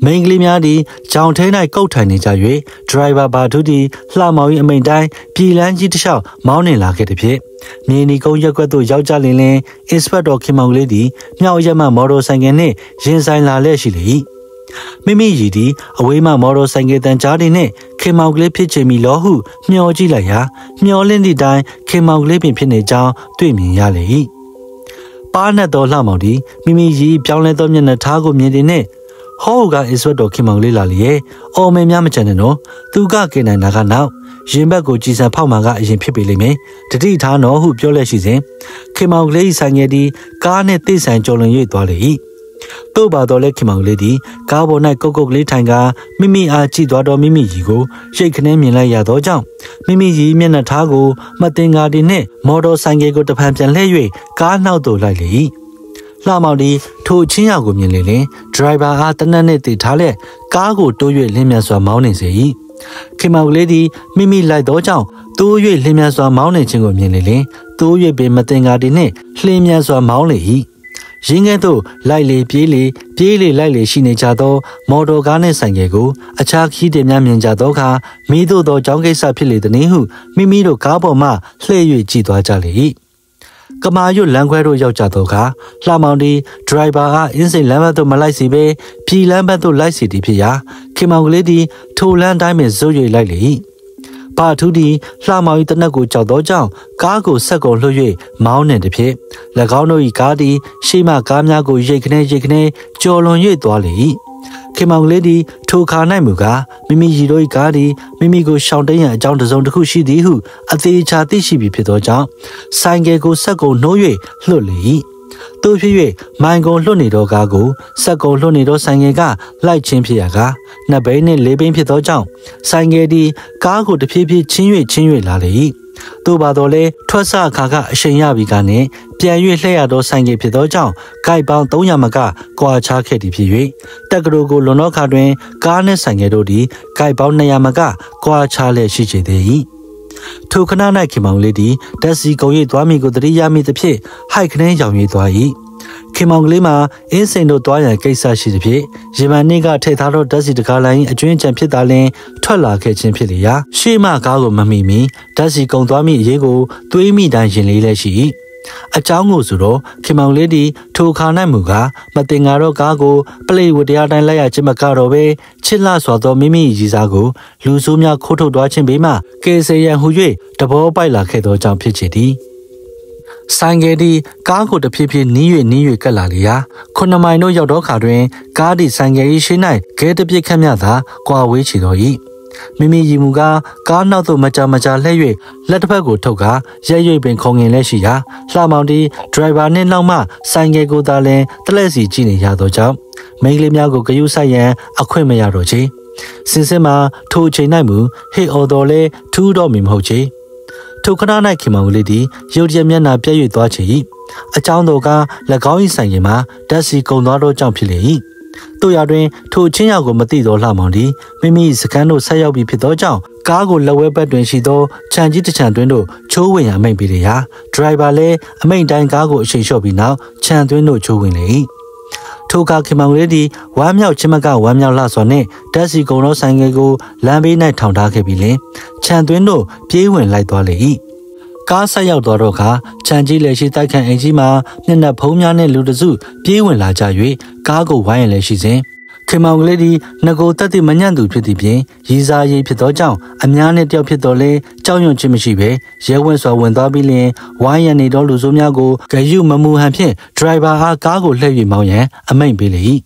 S1: မိန်းကလေးများသည်ကြောင်ထဲ၌ကုတ်ထိုင်နေကြ၍ဒရိုင်ဘာဘာဒုသည်လှမောင်၏အမိန်တိုင်းပြည်လန်းကြီးတစ်လျှောက်မောင်းနေလာခဲ့သည်ဖြင့် မြေနီကုန်းရက်ွက်သို့ရောက်ကြလင်လင်အင်စပက်တော်ခင်မောင်လေးသည်မြောက်ရက်မှမော်တော်ဆိုင်ကနှင့်ရင်ဆိုင်လာလျက်ရှိလေ၏မိမိရည်သည်အဝေးမှမော်တော်ဆိုင်ကတန်ကြားနေနှင့်ခင်မောင်ကလေးဖြစ်ချင်ပြီလောဟုမျှော်ကြည့်လိုက်ရာမျှော်လင့်သည့်တိုင်ခင်မောင်ကလေးပင်ဖြစ်နေကြောင်းတွေ့မြင်ရလေ၏ပါးနဲ့တော်လှမောင်သည်မိမိရည်ပြောင်းလဲသောမျက်နှာထားကိုမြင်တဲ့နှင့် ဟောကအစ္စဝတ်တော်ခင်မောင်လေးလာလေရဲ့အော်မဲများမချန်နဲ့နော်သူကကင်နိုင်တာကနောက်ရင်ဘက်ကိုကြည်စံဖောက်မှကအရင်ဖြစ်ပေလိမ့်မယ်တတိထားနော်ဟုပြောလက်ရှိစဉ်ခင်မောင်လေးဆိုင်ငယ်ဒီကားနဲ့တိတ်ဆိုင်ကြော်လွန်၍သွားလေ၏တို့ပါတော့လဲခင်မောင်လေးသည်ကားပေါ်၌ကုတ်ကုတ်လေးထိုင်ကမိမိအားကြည့်သွားတော့မိမိကြီးကိုရိတ်ခနဲမြင်လိုက်ရသောကြောင့်မိမိကြီးမျက်နှာထားကိုမတင်ကားဒီနှင့်မော်တော်ဆိုင်ကယ်ကိုတဖန်ပြန်လှည့်၍ကားနောက်သို့လိုက်လေ၏ လှမောင်ဒီထိုချင်းရောက်ကိုမြင်လေလင်ဒရိုင်ဘာအားတနက်နဲ့တည်ထားလက်ကားကိုတိုး၍လင်းမြစွာမောင်းနေစေ၏ခင်မောင်ကလေးသည်မိမိလိုက်သောကြောင့်တိုး၍လင်းမြစွာမောင်းနေခြင်းကိုမြင်လေလင်တိုး၍ပင်မတင်ကားဒီနှင့်လှင်းမြစွာမောင်းလေ၏ရင်းကဲ့သို့လိုက်လေပြေးလေပြေးလေလိုက်လေရှိနေကြသော မော်တော်ကားနှင့်ဆိုင်ကယ်ကိုအခြားခီးတင်များမြင်ကြသောအခါမိတို့သောကြောင်းကိစ္စဖြစ်လေသည်ဟုမိမိတို့ကားပေါ်မှလှည့်၍ကြည်သွားကြလေ၏ ကမာရွတ်လမ်းခွဲတို့ရောက်ကြတော့ကလှမောင်ဒီဒရိုင်ဘာအားအင်းစိန်လမ်းဘက်သို့မလိုက်စီပဲပြည်လမ်းဘက်သို့လိုက်စီသည်ဖြစ်ရာခင်မောင်ကလေးသည်ထိုလမ်းတိုင်းပင်ဇွတ်၍လိုက်လေ၏ပါထူးသည်လှမောင်၏တနက်ကိုကြောက်သောကြောင့်ကားကိုဆက်ကုန်လှုပ်၍မောင်းနေသည်ဖြင့်၎င်းတို့၏ကားသည်ရှေ့မှကားများကိုရိတ်ခနဲရိတ်ခနဲကြော်လွန်၍သွားလေ၏ ခင်မောင်လေးသည်ထိုခါ၌မူကားမိမိရီတို့၏ကားသည်မိမိကိုရှောင်တိန်ရန်အကြောင်းတစုံတစ်ခုရှိသည်ဟုအသေးချာသိရှိပြီဖြစ်သောကြောင့်ဆိုင်ကယ်ကိုဆက်ကုန်နှိုး၍လွှတ်လေ၏တို့ဖြစ်၍မိုင်ကုန်လွတ်နေသောကားကိုဆက်ကုန်လွတ်နေသောဆိုင်ငယ်ကလိုက်ချင်းဖြစ်ရကားနှစ်ဘိန်းနှင့်လေးဘိန်းဖြစ်သောကြောင့်ဆိုင်ငယ်သည်ကားကိုတဖြည်းဖြည်းချင်း၍ချင်း၍လာလေ၏ တို့ပါတော့လေထွက်ဆအခါကအရှိန်ရပြီကနဲ့ပြန်၍လှည့်ရသောဆိုင်ကဖြစ်သောကြောင့်ဂိုက်ပေါင်း300မကကွာခြားခဲ့သည်ဖြစ်၍တက်ကရိုကိုလွန်တော့ခါတွင်ကားနှင့်ဆိုင်ကတို့သည်ဂိုက်ပေါင်း200မကကွာခြားလျက်ရှိကြသေး၏ထိုခဏ၌ခင်မောင်လေးသည်တက်စီကုံ၍သွားမိကိုတတိယမိသဖြင့်ဟိုက်ခနဲရောင်၍သွား၏ ခင်မောင်ကလေးမှာအင်းစိန်တို့တွားရန်ကိစ္စရှိသည်ဖြင့်ရေမန်နေ့ကထိတ်ထားသောဓာတ်စီတကားလိုင်းအကျွင်းကြံဖြစ်တာလင်ထွက်လာခဲ့ခြင်းဖြစ်လေရာရှေ့မှကားကိုမမိမီဓာတ်စီကုံသွားမိအရေးကိုတွေးမိတိုင်းရင်လေးလည်းရှိ၏အကြောင်းကိုဆိုတော့ခင်မောင်လေးဒီထိုခါ၌မူကားမတင်ငါတော့ကားကိုပလေဝတရားတိုင်းလိုက်ရခြင်းမကတော့ပဲချစ်လစွာသောမိမိရည်စားကိုလူဆိုးများခိုးထုတ်သွားခြင်းဘေးမှကေစေရန်ဟူ၍တဘောပိုက်လာခဲ့သောကြောင့်ဖြစ်ချေသည် ဆိုင်ကယ်ဒီကားကိုတဖြည်းဖြည်းနီး၍နီး၍ကပ်လာလေရာခုနှစ်မိုင်တို့ရောက်တော့ခါတွင်ကားဒီဆိုင်ကယ်၏ရှေ့၌ခဲတပြစ်ခတ်မြသာကွာဝေးချီတော်၏မိမိရီမူကကားနောက်သို့မကြမကြလှည့်၍လက်တစ်ဖက်ကိုထုတ်ကာရဲရွေပင်ခုံငင်လက်ရှိရာလှမောင်တီဒရိုင်ဘာနှင့်နောက်မှဆိုင်ကယ်ကိုသာလင်တလက်စီကြည့်နေရသောကြောင့်မိန်းကလေးများကိုဂယုဆိုင်ရန်အခွင့်မရတော့ချေစင်စစ်မှာထိုအချိန်၌မူဟေအော်တော်လဲထူးတော့မီမဟုတ်ချေ ထိုခဏ၌ခင်မောင်လေးသည်ရုတ်တရက်မျက်နှာပြည့်၍သွားချေ၏အချောင်းတော်က၎င်း၏ဆိုင်ရင်မှာဓာတ်စီကုံသွားသောကြောင့်ဖြစ်လေ၏တို့ရတွင်ထိုချင်းရောက်ကိုမသိသောလှမောင်သည်မိမိစကန်တို့ဆက်ရောက်ပြီးဖြစ်သောကြောင့်ကားကိုလက်ဝဲဘက်တွင်ရှိသောခြံကြီးတစ်ခြံတွင်တို့ချိုးဝင်ရမိတ်ပြီးလေရာဒရိုင်ဘာလည်းအမိန်တိုင်းကားကိုအရှိန်လျှော့ပြီးနောက်ခြံတွင်တို့ချိုးဝင်လေ၏ ထိုကခင်မောင်လေးသည်ဝမ်းမြောက်ချင်းမကဝမ်းမြောက်လှစွာနှင့်တက်စီကုံသောဆိုင်ငယ်ကိုလမ်းဘေး၌ထောင်ထားခဲ့ပြီးလင်ခြံသွင်းတို့ပြေးဝင်လိုက်သွားလေ၏ကားဆက်ရောက်သွားတော့ခါခြံကြီးလည်းရှိတိုက်ခန့်အိမ်ကြီးမှာမျက်နှာဖုံးများနဲ့လူတစုပြေးဝင်လာကြ၍ကားကိုဝိုင်းရလည်းရှိစဉ် ခင်မောင်ကလေးဒီငကိုတက်တိမညံ့သူဖြစ်သည်ဖြင့်ရီစားရေးဖြစ်သောကြောင့်အများနဲ့တယောက်ဖြစ်တော်လဲကြောက်ရွံ့ခြင်းမရှိဘဲရဲဝင့်စွာဝင်သွားပြီးလျင်ဝိုင်းရနေသောလူဆိုးများကိုဂယုမမူဟန်ဖြင့်ဒရိုင်ဘာအားကားကိုလှည့်၍မောင်းရန်အမိန့်ပေးလေ၏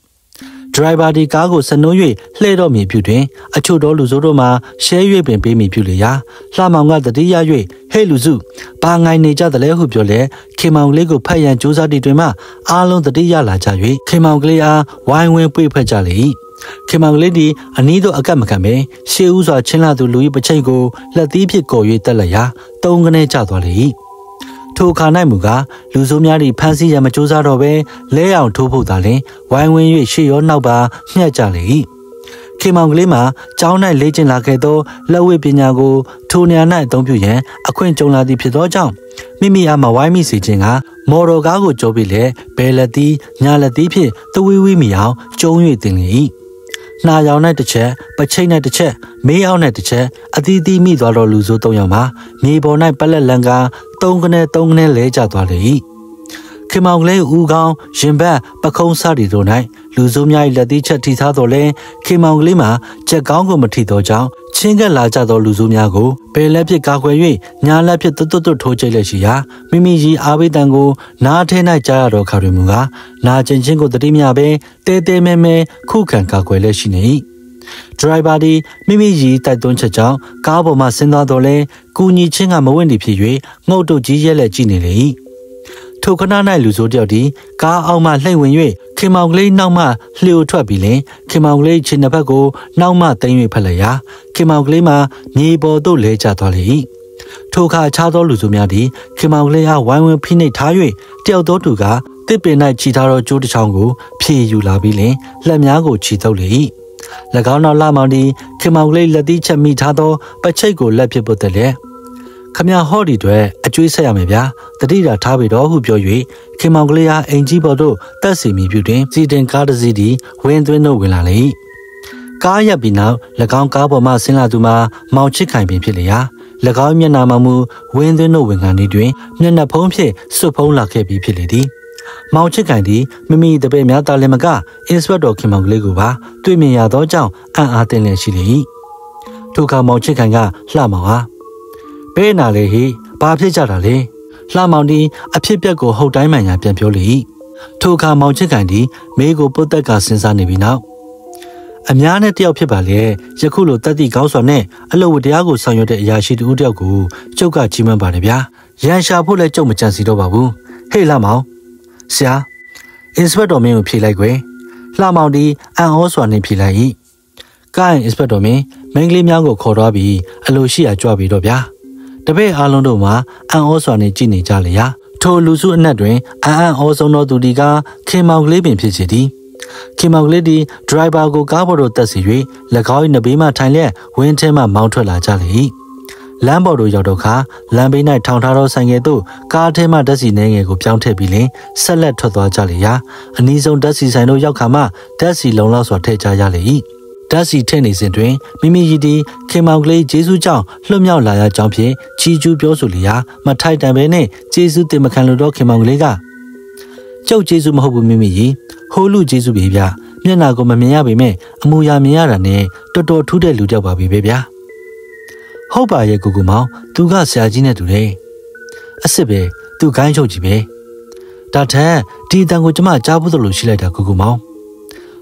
S1: ဒရိုင်ဘာဒီကားကိုစနှိုး၍လှည့်တော့မည်ပြုတွင် အချို့သောလူဆိုးတို့မှရှဲ၍ပင်ပေးမည်ပြုလေရာလှမောင်ကတတိယ၍ ဟဲ့လူစုဘာငိုင်နေကြသလဲဟုပြောလေခေမောင်လေးကိုဖတ်ရန်ကြိုးစားသည့်တွင်မှအားလုံးတတိယလာကြ၍ခေမောင်ကလေးအားဝိုင်းဝန်းပွေဖက်ကြလေ၏ခေမောင်ကလေးသည်အနီးသို့အကက်မခံပဲရှေးဦးစွာချင်းလာသူလူ၏ပချိတ်ကိုလက်သီးဖြင့်ကော်၍တက်လက်ရာတုံးကနေကျသွားလေ၏ထိုအခါ၌မူကားလူဆိုးများသည့်ဖမ်းဆီးရန်မကြိုးစားတော့ဘဲလဲအောင်ထိုးဖို့သာလျှင်ဝိုင်းဝန်း၍ရှေ့ရောနောက်ပါညှက်ကြလေ၏ ခေမောင်ကလေးမှာကျောင်း၌လေ့ကျင့်လာခဲ့သောလက်ဝဲပညာကိုထိုနေရာ၌အသုံးပြုရန်အခွင့်ကြုံလာသည်ဖြစ်သောကြောင့်မိမိအားမဝိုင်းမိစေခြင်းကမော်တော်ကားကိုကြောပြီးလေဘယ်လက်သီးညာလက်သီးဖြင့်တဝီဝီမီအောင်ကျုံ၍တင်လေ၏နှာရောင်၌တစ်ချက်ပချိတ်၌တစ်ချက်မေးအောင်၌တစ်ချက်အသီးသီးမိသွားတော်လူဆိုးသုံးယောက်မှာမြေပေါ်၌ပလက်လန်ကသုံးကနေသုံးကနေလဲကျသွားလေ၏ ခင်မောင်ကလေးဦးကောင်းရင်ဘတ်ပခုံးစရီတို့၌လူဆိုးများ၏လက်သီးချက်ထိထားတော်လဲခင်မောင်ကလေးမှာချက်ကောင်းကိုမထိသောကြောင့်ချင်းကပ်လာကြသောလူဆိုးများကိုဘယ်လက်ဖြစ်ကာကွယ်၍ညာလက်ဖြစ်တွတ်တွတ်ထိုးချိတ်လက်ရှိရာမိမိကြီးအာဘိတန်ကိုနားထဲ၌ကြားရတော့ခါတွင်မူကားနာကျင်ချင်းကိုတတိမြပဲတဲတဲမဲမဲခုခံကာကွယ်လက်ရှိနေ၏ဒရိုင်ဘာဒီမိမိရီတိုက်တွန်းချက်ကြောင့်ကားပေါ်မှဆင်းသွားတော့လဲကူညီချင်းကမဝင့်တည်ဖြစ်၍ငုတ်တုတ်ကြီးရက်လက်ကြည့်နေလေ၏ ထိုခဏ၌လူဆိုးတယောက်ဒီကားအောက်မှလှိမ့်ဝင်၍ခင်မောင်ကလေးနောက်မှလျှိုထွက်ပြီးလင်ခင်မောင်ကလေးခြေနှစ်ဖက်ကိုနောက်မှသိမ်း၍ဖက်လိုက်ရာခင်မောင်ကလေးမှာမြေပေါ်သို့လဲကျသွားလေ၏ထိုအခါခြားသောလူစုများသည်ခင်မောင်ကလေးအားဝိုင်းဝန်းဖိနှိပ်ထား၍တယောက်သောသူကတစ်ပင်၌ခြိထားသောကျိုးတစ်ချောင်းကိုဖြည့်ယူလာပြီးလင်လက်များကိုခြိထုတ်လေ၏၎င်းနောက်လာမောင်သည်ခင်မောင်ကလေးလက်သီးချက်မိထားသောပချိတ်ကိုလက်ဖြစ်ပုတ်တယ်လေ ခမဟော့ဒီတွေအကျွေးဆက်ရမယ်ဗျာတတိတာထားပြီတော့ဟုပြော၍ခင်မောင်ကလေးအားအိမ်ကြီးပေါ်သို့တက်စီမိပြုတွင်စီတင်ကားတစ်စီးသည်ဝင်းသွင်းသို့ဝင်လာလေ၏ကားရပ်ပြီးနောက်၎င်းကားပေါ်မှဆင်းလာသူမှာမောင်ချစ်ခိုင်ပင်ဖြစ်လျာ၎င်းမျက်နှာမှမူဝင်းသွင်းသို့ဝင်ခံနေတွင်မျက်နှာဖုံးဖြင့်စွတ်ဖုံးလာခဲ့ပြီးဖြစ်လေသည်မောင်ချစ်ခိုင်သည်မိမိတပည့်များတာလည်းမကအင်စပက်တော်ခင်မောင်ကလေးကိုပါတွေ့မြင်ရသောကြောင့်အံ့အားသင့်လျက်ရှိလေ၏ထိုအခါမောင်ချစ်ခိုင်ကလှမောင်ဟာ ဘဲနာလေဟိဘာဖြစ်ကြတာလဲလှမောင်ဒီအဖြစ်ပြက်ကိုဟုတ်တိုင်းမှန်ညာပြန်ပြောလေ၏ထိုအခါမောင်ချစ်ကန်ဒီမေးကိုပုတ်တက်ကစဉ်းစားနေပြီနောက်အများနဲ့တယောက်ဖြစ်ပါလေယခုလိုတက်တိကောင်းစွာနဲ့အလုပ်ဝတရားကိုဆောင်ရွက်တဲ့အရာရှိတူတယောက်ကိုကျုပ်ကကြီးမန်းပါတယ်ဗျာရန်ရှာဖို့လည်းကျုပ်မကြံစီတော့ပါဘူးဟေ့လှမောင်ဆရာအင်စပက်တော်မင်းကိုဖြေလိုက်ကွယ်လှမောင်ဒီအန်ဩစွာနဲ့ဖြေလိုက်၏ကိုင်းအင်စပက်တော်မင်းမင်းကလေးများကိုခေါ်သွားပြီးအလိုရှိရာကြွပြီးတော့ဗျာ တပည့်အားလုံးတို့မှာအံ့ဩစွာနဲ့ကြည်နေကြလေရာထိုလူစုအနက်တွင်အံ့အံ့ဩဆုံးသောသူဒီကခင်မောင်ကလေးပင်ဖြစ်စီသည်ခင်မောင်ကလေးဒီဒရိုင်ဘာကိုကားပေါ်သို့တက်စီ၍၎င်း၏နဘေးမှထိုင်လျက်ဝင်းထဲမှမောင်းထွက်လာကြလေ၏လမ်းပေါ်သို့ရောက်တော့ခါလမ်းဘေး၌ထောင်ထားသောဆိုင်ငယ်သို့ကားထဲမှဓာတ်စီနှဲငယ်ကိုပြောင်းထည့်ပြီးလင်ဆက်လက်ထွက်သွားကြလေရာအနီးဆုံးဓာတ်စီဆိုင်သို့ရောက်ခါမှဓာတ်စီလုံလောက်စွာထည့်ချရလေ၏ ဓာတ်စီထည့်နေစဉ်တွင်မိမိရည်သည်ခင်မောင်ကလေးဂျေစုကြောင့်လွတ်မြောက်လာရကြောင်းဖြင့်ချီကျူးပြောဆိုလျာမထိုက်တန်ပဲနဲ့ဂျေစုတင်မခံလို့တော့ခင်မောင်ကလေးကကျုပ်ဂျေစုမဟုတ်ဘူးမိမိရည်ဟိုးလူဂျေစုပဲဗျာမျက်နာကိုမမြင်ရပေမဲ့အမူအရာမြင်ရတာနဲ့တော်တော်ထူးတဲ့လူကြောက်ပါပြီပဲဗျာဟုတ်ပါရဲ့ကိုကူမောင်သူကဆရာကြီးနဲ့တူတယ်အစ်စ်ပဲသူ့ခိုင်းချုပ်ကြည့်ပဲဒါထက်ဒီတန်ကိုကျမကြားဘူးသလိုရှိလိုက်တာကိုကူမောင်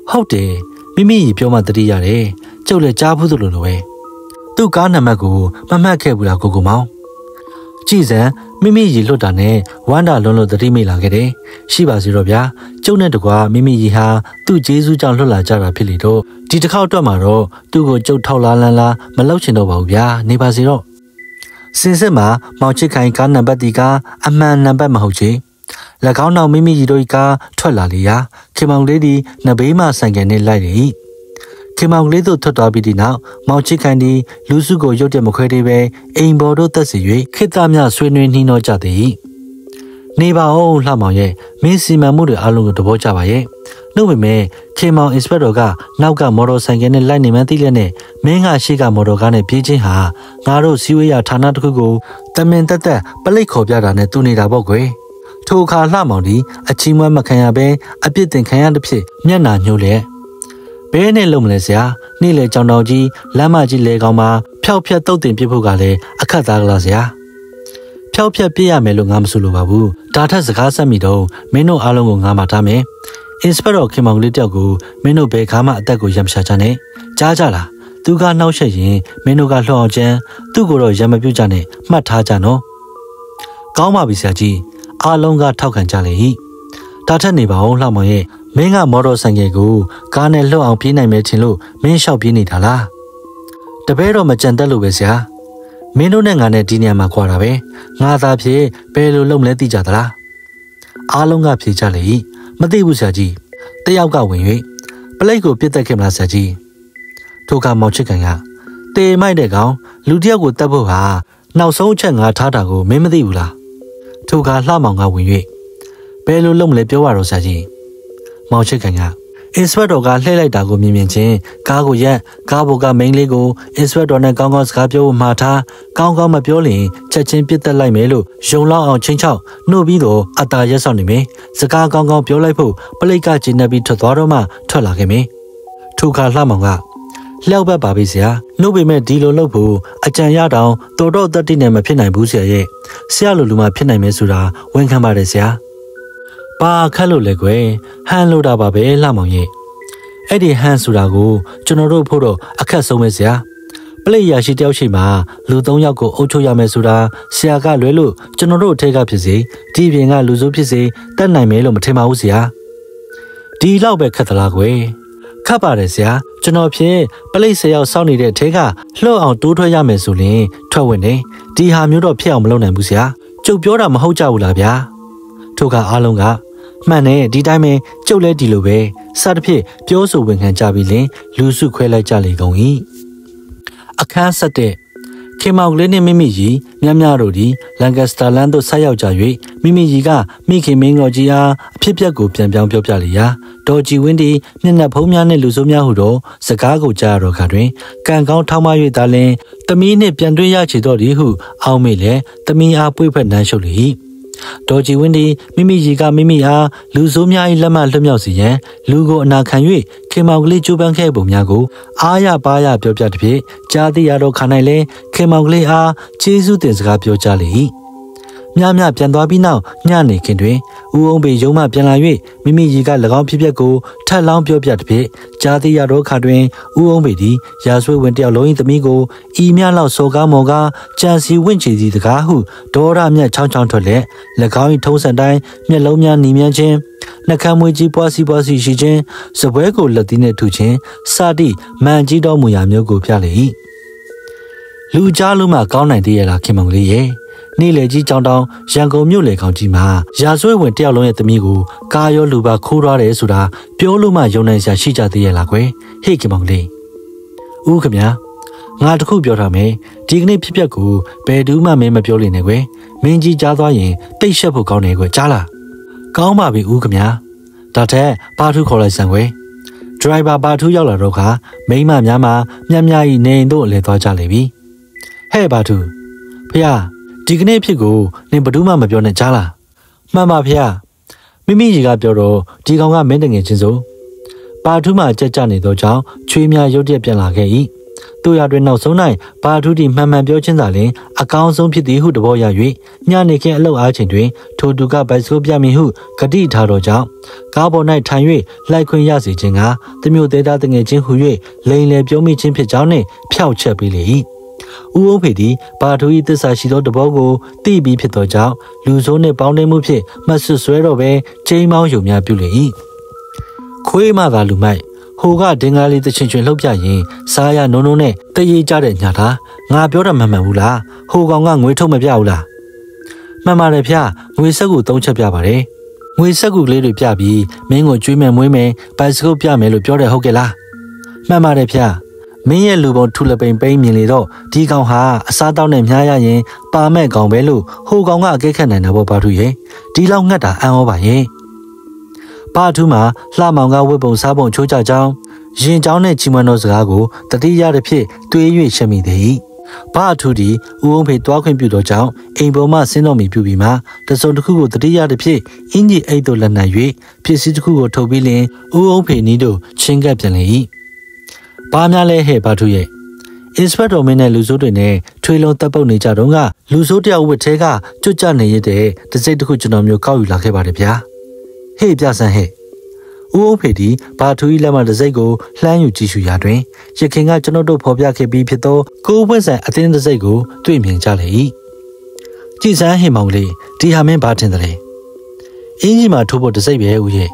S1: ဟုတ်တယ် မိမိကြီးပြောမှတတိရတယ်ကျုပ်လည်းကြားဘူးသလိုလိုပဲသူ့ကားနံပါတ်ကိုမမှတ်ခဲ့ဘူးလားကိုကူမောင်ကြည်စံမိမိရီလွတ်တာနဲ့ဝမ်းတာလွန်းလို့တတိမိလာခဲ့တယ်ရှိပါစီတော့ဗျာကျုပ်နဲ့တကွာမိမိရီဟာသူ့ဂျေဇူးကြောင့်လွတ်လာကြတာဖြစ်လေတော့ဒီတစ်ခေါက်တော့မှတော့သူ့ကိုကျုပ်ထောက်လာလန်းလာမလောက်ချင်တော့ပါဘူးဗျာနေပါစီတော့စင်စစ်မှာမောင်ချစ်ခိုင်ကားနံပါတ်ဒီကအမှန်နံပါတ်မဟုတ်ချေ၎ င်းနောက်မိမိရီတို့ကထွက်လာလေရာခင်မောင်လေးဒီနဘေးမှဆိုင်ကယ်နဲ့လိုက်တယ်ခင်မောင်လေးတို့ထွက်သွားပြီးဒီနောက်မောင်ချစ်ခိုင်ဒီလူစုကိုရုတ်တဲ့မခွဲသေးပဲအိမ်ပေါ်တို့တက်စီ၍ခိတ္တမြဆွေးနွေးနှီးနှောကြသည်နေပါအောင်လှမောင်ရဲ့မင်းစီမံမှုတွေအလုံးကိုသဘောကျပါရဲ့နှုတ်ပေမဲ့ခင်မောင်အင်စပက်တော်ကနောက်ကမော်တော်ဆိုင်ကယ်နဲ့လိုက်နေမှန်းသိလက်နဲ့မင်းကရှေ့ကမော်တော်ကားနဲ့ပြေးချင်းဟာငါတို့စီဝေးရဌာနတစ်ခုကိုတမင်တက်တက်ပလိတ်ခေါ်ပြတာနဲ့တူနေတာပေါ့ကွယ် ထိုအခါလှမောင်ဒီအချီးမွမ်းမခံရဘဲအပြစ်တင်ခံရတဲ့ဖြစ်မျက်နာညှို့လက်ဘဲနဲ့လုံမလဲဆရာနေ့လေကြောင်တော်ကြီးလမ်းမကြီးလေကောင်မှာဖျောက်ဖျက်တုတ်တင်ပြဖို့ကလည်းအခက်သားကလားဆရာဖျောက်ဖျက်ပြရမယ်လို့ငါမဆိုလိုပါဘူးဒါထက်စကားဆက်မိတော့မင်းတို့အားလုံးကိုငါမှထားမယ်အင်စပက်တော်ခင်မောင်လေးတယောက်ကိုမင်းတို့ဘယ်ခါမှအသက်ကိုရမရှာချနဲ့ကြားကြလားသူကနှောက်ရှက်ရင်မင်းတို့ကလှော်အောင်ချမ်းသူ့ကိုတော့ရမပြုတ်ကြနဲ့မှတ်ထားကြနော်ကောင်းပါပြီဆရာကြီး အားလုံးကထောက်ခံကြလေ၏ဒါထက်နေပါအောင်လှမောင်ရဲ့မင်းကမော်တော်ဆိုင်ကယ်ကိုကားနဲ့လှုပ်အောင်ပြေးနိုင်မယ်ထင်လို့မင်းလျှောက်ပြေးနေတာလားတပည့်တော့မကြံတတ်လို့ပဲဆရာမင်းတို့နဲ့ငါနဲ့ဒီနေရာမှာခွာတာပဲငါသာဖြစ်ဘယ်လိုလုပ်မလဲသိကြသလားအားလုံးကဖြေကြလေ၏မသိဘူးဆရာကြီးတယောက်ကဝင်၍ပလိတ်ကိုပြစ်တက်ခဲ့မလားဆရာကြီးထိုကမောင်ချစ်ကန်ကတေမိုက်တဲ့ကောင်လူတယောက်ကိုတတ်ဖို့ဟာနောက်ဆုံးအချက်ငါထားတာကိုမင်းမသိဘူးလား ထိုကလှမောင်ကဝင်၍ဘယ်လိုလုပ်မလဲပြောပါတော့ဆရာကြီးမောင်ချစ်ကန်ကအင်စပက်တော်ကလှည့်လိုက်တာကိုမြင်မြင်ချင်းကားကိုရက်ကားဘိုကမိန်းလေးကိုအင်စပက်တော်နဲ့ကောင်းကောင်းစကားပြောဖို့မှာထားကောင်းကောင်းမပြောရင်ချက်ချင်းပြစ်တက်လိုက်မယ်လို့ယုံလောက်အောင်ချင်းချောက်နှုတ်ပြီးတော့အတာရက်ဆောင်နေမယ်စကားကောင်းကောင်းပြောလိုက်ဖို့ပလိတ်ကကျင်းနေပြီးထွက်သွားတော့မှထွက်လာခဲ့မယ်ထိုခါလှမောင်က လျှောက်ဘက်ပါပြီဆရာနှုတ်ပေမဲ့ဒီလိုလုပ်ဖို့အကြံရတောင်တော်တော့တက်တိနဲ့မဖြစ်နိုင်ဘူးဆရာရဲ့ဆရာလိုလူမှဖြစ်နိုင်မယ်ဆိုတာဝန်ခံပါတယ်ဆရာပါခတ်လို့လေကွယ်ဟန်လို့တာပါပဲလှမောင်ရဲ့အဲ့ဒီဟန်ဆိုတာကိုကျွန်တော်တို့ဖို့တော့အခက်ဆုံးပဲဆရာပလိရရှိတယောက်ရှိမှာလူ၃ယောက်ကိုအုပ်ချုပ်ရမယ်ဆိုတာဆရာကလွဲလို့ကျွန်တော်တို့အထက်ကဖြစ်စေဒီပြင်ကလူစိုးဖြစ်စေတတ်နိုင်မယ်လို့မထင်ပါဘူးဆရာဒီလောက်ပဲခက်သလားကွယ် ခတ်ပါတယ်ဆရာကျွန်တော်ဖြင့်ပလိတ်ဆရာစောင့်နေတဲ့ထဲကလှုပ်အောင်တိုးထွက်ရမယ်ဆိုရင်ထွက်ဝင်နေဒီဟာမျိုးတော့ဖြစ်အောင်မလုပ်နိုင်ဘူးဆရာကျုပ်ပြောတာမဟုတ်ကြဘူးလားဗျာထို့ကအားလုံးကမှန်တယ်ဒီတိုင်းပဲကျုပ်လဲဒီလိုပဲစသဖြင့်ပြောဆိုဝင်ခံကြပြီးလင်လူစုခွဲလိုက်ကြလေကုန်၏အခန်းဆက်တဲ့ ခေမောင်လေးနှင့်မိမိကြီးမြမြတို့သည်လန်ကစတာလန်သို့ဆက်ရောက်ကြ၍မိမိကြီးကမိခင်မင်းတော်ကြီးအားအဖြစ်ပြက်ကိုပြန်ပြောင်းပြောပြလေရာဒေါ်ကြည်ဝင်းသည်မျက်နှာဖုံးများနှင့်လူဆိုးများဟုသောစကားကိုကြားရတော့ခါတွင်ကံကောင်းထောက်မ၍သာလျှင်တမီးနှင့်ပြန်တွေ့ရချေတော့သည်ဟုအောင်းမိလေတမီးအားပွေ့ဖက်နှမ်းရှုပ်လေ၏ ဒေါ်ကြည်ဝင်းဒီမိမိရီကမိမိအားလူဆိုးများ၏လက်မှလွတ်မြောက်စေရန်လူကိုအနာခံ၍ခင်မောင်ကလေးကြိုးပမ်းခဲ့ပုံများကိုအားရပါရပြောပြသည်ဖြင့်ကြားသိရတော့ခါ၌လဲခင်မောင်ကလေးအားကျေးဇူးတင်စကားပြောကြလေ၏မြမြပြန်သွားပြီးနောက်ညနေခင်းတွင် ဦးအောင်ပေရုံမှပြန်လာ၍မိမိရီက၎င်းဖြစ်ပျက်ကိုထပ်လောင်းပြောပြသည်ဖြင့်ကြားသိရတော့ခါတွင်ဦးအောင်ပေသည်ရာဆွေးဝင်တယောက်လုံး၏သမီးကိုဤမြလောက်စောကားမော်ကားကြံစီဝင့်ချီစီတကားဟုဒေါရမြတ်ချောင်းချောင်းထွက်လက်၎င်း၏ထုံးစံတိုင်းမျက်လုံးများနီမြန်းခြင်းနှကမ်းမွေးကြီးပွားစီပွားစီရှိခြင်းစပွဲကိုလက်သီးနှင့်ထုခြင်းစသည့်မှန်ကြီးတော်မူရာမျိုးကိုပြလေ၏လူကြားလုံးမှကောင်းနိုင်သေးရလားခင်မုံလေးရဲ့ နေ့လေကြီးကြောင်တောင်ရန်ကုန်မြို့လေခေါင်ကြီးမှာရာဇဝဲဝင်တယောက်လုံးရဲ့သမီးကိုကားရောလူပါခိုးထားတယ်ဆိုတာပြောလို့မှယုံနိုင်စရာရှိကြသေးရဲ့လားကွယ်ဟေ့ခင်မောင်လေးဦးခင်ဗျာငါတခုပြောထားမယ်ဒီကနေ့ဖြစ်ပျက်ကိုဘယ်သူမှမင်းမပြောလိမ့်နဲ့ကွယ်မင်းကြီးကြားသွားရင်တိတ်ရှက်ဖို့ကောင်းတယ်ကွယ်ကြားလားကောင်းပါပြီဦးခင်ဗျာဒါထက်ပါထုခေါ်လိုက်စံကွယ်ဒရိုင်ဘာပါထုရောက်လာတော့ခါမိမများမှာမြတ်မြတ်ကြီးနေအိမ်တို့အလဲသွားကြလေပြီဟဲ့ပါထုဖះ ဒီကနေ့ဖြစ်ကိုနင်ဘယ်သူမှမပြောနဲ့ကြားလားမှန်ပါဖះမိမိကြီးကပြောတော့ဒီကောင်ကမင်းတငယ်ချင်းစို့ပါထုမှကြက်ကြနေသောကြောင့်ချွေးများရုတ်တရက်ပြန်လာခဲ့၏သူတို့ရတွင်နောက်ဆုံး၌ဘာထူးတီမှန်မှန်ပြောချင်းသာလျှင်အကောင်းဆုံးဖြစ်သည်ဟုတဘောရ၍ညနေခင်းအလောက်အားချိန်တွင် ထိုသူကဘိုက်စကိုပြမည်ဟုဂတိထားတော်ကြောင့်ကားပေါ်၌ထိုင်၍လိုက်ခွင့်ရစေခြင်းကတမျိုးသေးတာတငယ်ချင်းဟု၍လိန်လေပြောမိခြင်းဖြစ်ကြောင်းနှင့်ဖျောက်ချက်ပေးလေ၏ ဦးအုံးဖေသည်ဘာထူ၏တစ္ဆာရှိသောတဘောကိုသိပြီးဖြစ်သောကြောင့်လူဆိုးနှင့်ပေါင်းတိမ်မှုဖြင့်မဆွဆွဲတော့ဘဲချိန်မောင်းယုံများပြုလေ၏ခွေးမှသာလူမိုက်ဟိုကဒင်္ဂါလေးတချင်ချင်လှုပ်ပြရင်စားရနုံနုံနဲ့တရေကြတဲ့ညာလားငါပြောတာမှန်မှန်ဘူးလားဟိုကောင်ကငွေထုတ်မပြဘူးလားမှန်ပါတယ်ဗျငွေဆက်ကူသုံးချက်ပြပါတယ်ငွေဆက်ကူလေးတွေပြပြီးမင်းကိုကျွေးမယ်မွေးမယ်ဘိုက်စကုတ်ပြမယ်လို့ပြောတယ်ဟုတ်ကဲ့လားမှန်ပါတယ်ဗျ မင်းရဲ့လူပုံထူလပိန်ပိန်မြင်လေတော့ဒီကောင်ဟာအစားတောက်နဲ့မြားရရင်ပါမဲ့ကောင်ပဲလို့ဟိုကောင်ကအကဲခတ်နိုင်တာပေါ့ဘာထူရဲ့ဒီလောက်ငတ်တာအံ့ဩပါရဲ့ဘာထူးမှာလှမောင်ကဝတ်ပုံစားပုံချိုးကြကြောင်းရင်ကြောင်းနဲ့ချီမွန်သောစကားကိုတတိယတစ်ဖြစ်တွေး၍ရှက်မိသည်ဘာအထူးဒီဦးအောင်ဖေတွားခွင့်ပြုသောကြောင့်အိမ်ပေါ်မှဆင်းတော်မူပြုပြီးမှတစုံတစ်ခုကိုတတိယတစ်ဖြစ်အင်းကြီးအိတ်တို့လက်နက်၍ဖြစ်စည်းတစ်ခုကိုထုတ်ပြီးလင်ဦးအောင်ဖေနီးတို့ချင်းကပ်ပြန်လေ၏ ဘာများလဲဟဲ့ဘာထူးရဲ့ inspector မင်းနဲ့လူစိုးတွေနဲ့ထွေလုံးတပ်ပုတ်နေကြတော့ကလူစိုးတယောက်ဝတ်သေးကကြွကြနေရတဲ့တစိတ်တစ်ခုကျွန်တော်မျိုးကောက်ယူလာခဲ့ပါတယ်ဗျာဟေ့ပြဆန်းဟဲ့ဦးအုပ်ဖေဒီဘာထူကြီးလက်မှတစိတ်ကိုလှမ်းယူကြည့်ရှုရာတွင်ရခင်ကကျွန်ုပ်တို့ဖော်ပြခဲ့ပြီးဖြစ်သောကိုးဝက်ဆန်အသင်းတစိတ်ကိုတွေ့မြင်ကြလေ၏ကြည်စမ်းဟင်မောင်လေးဒီဟာမင်းဘာထင်တယ်လဲအင်းကြီးမှာထိုးဖို့တစိတ်ပဲဦးရဲ့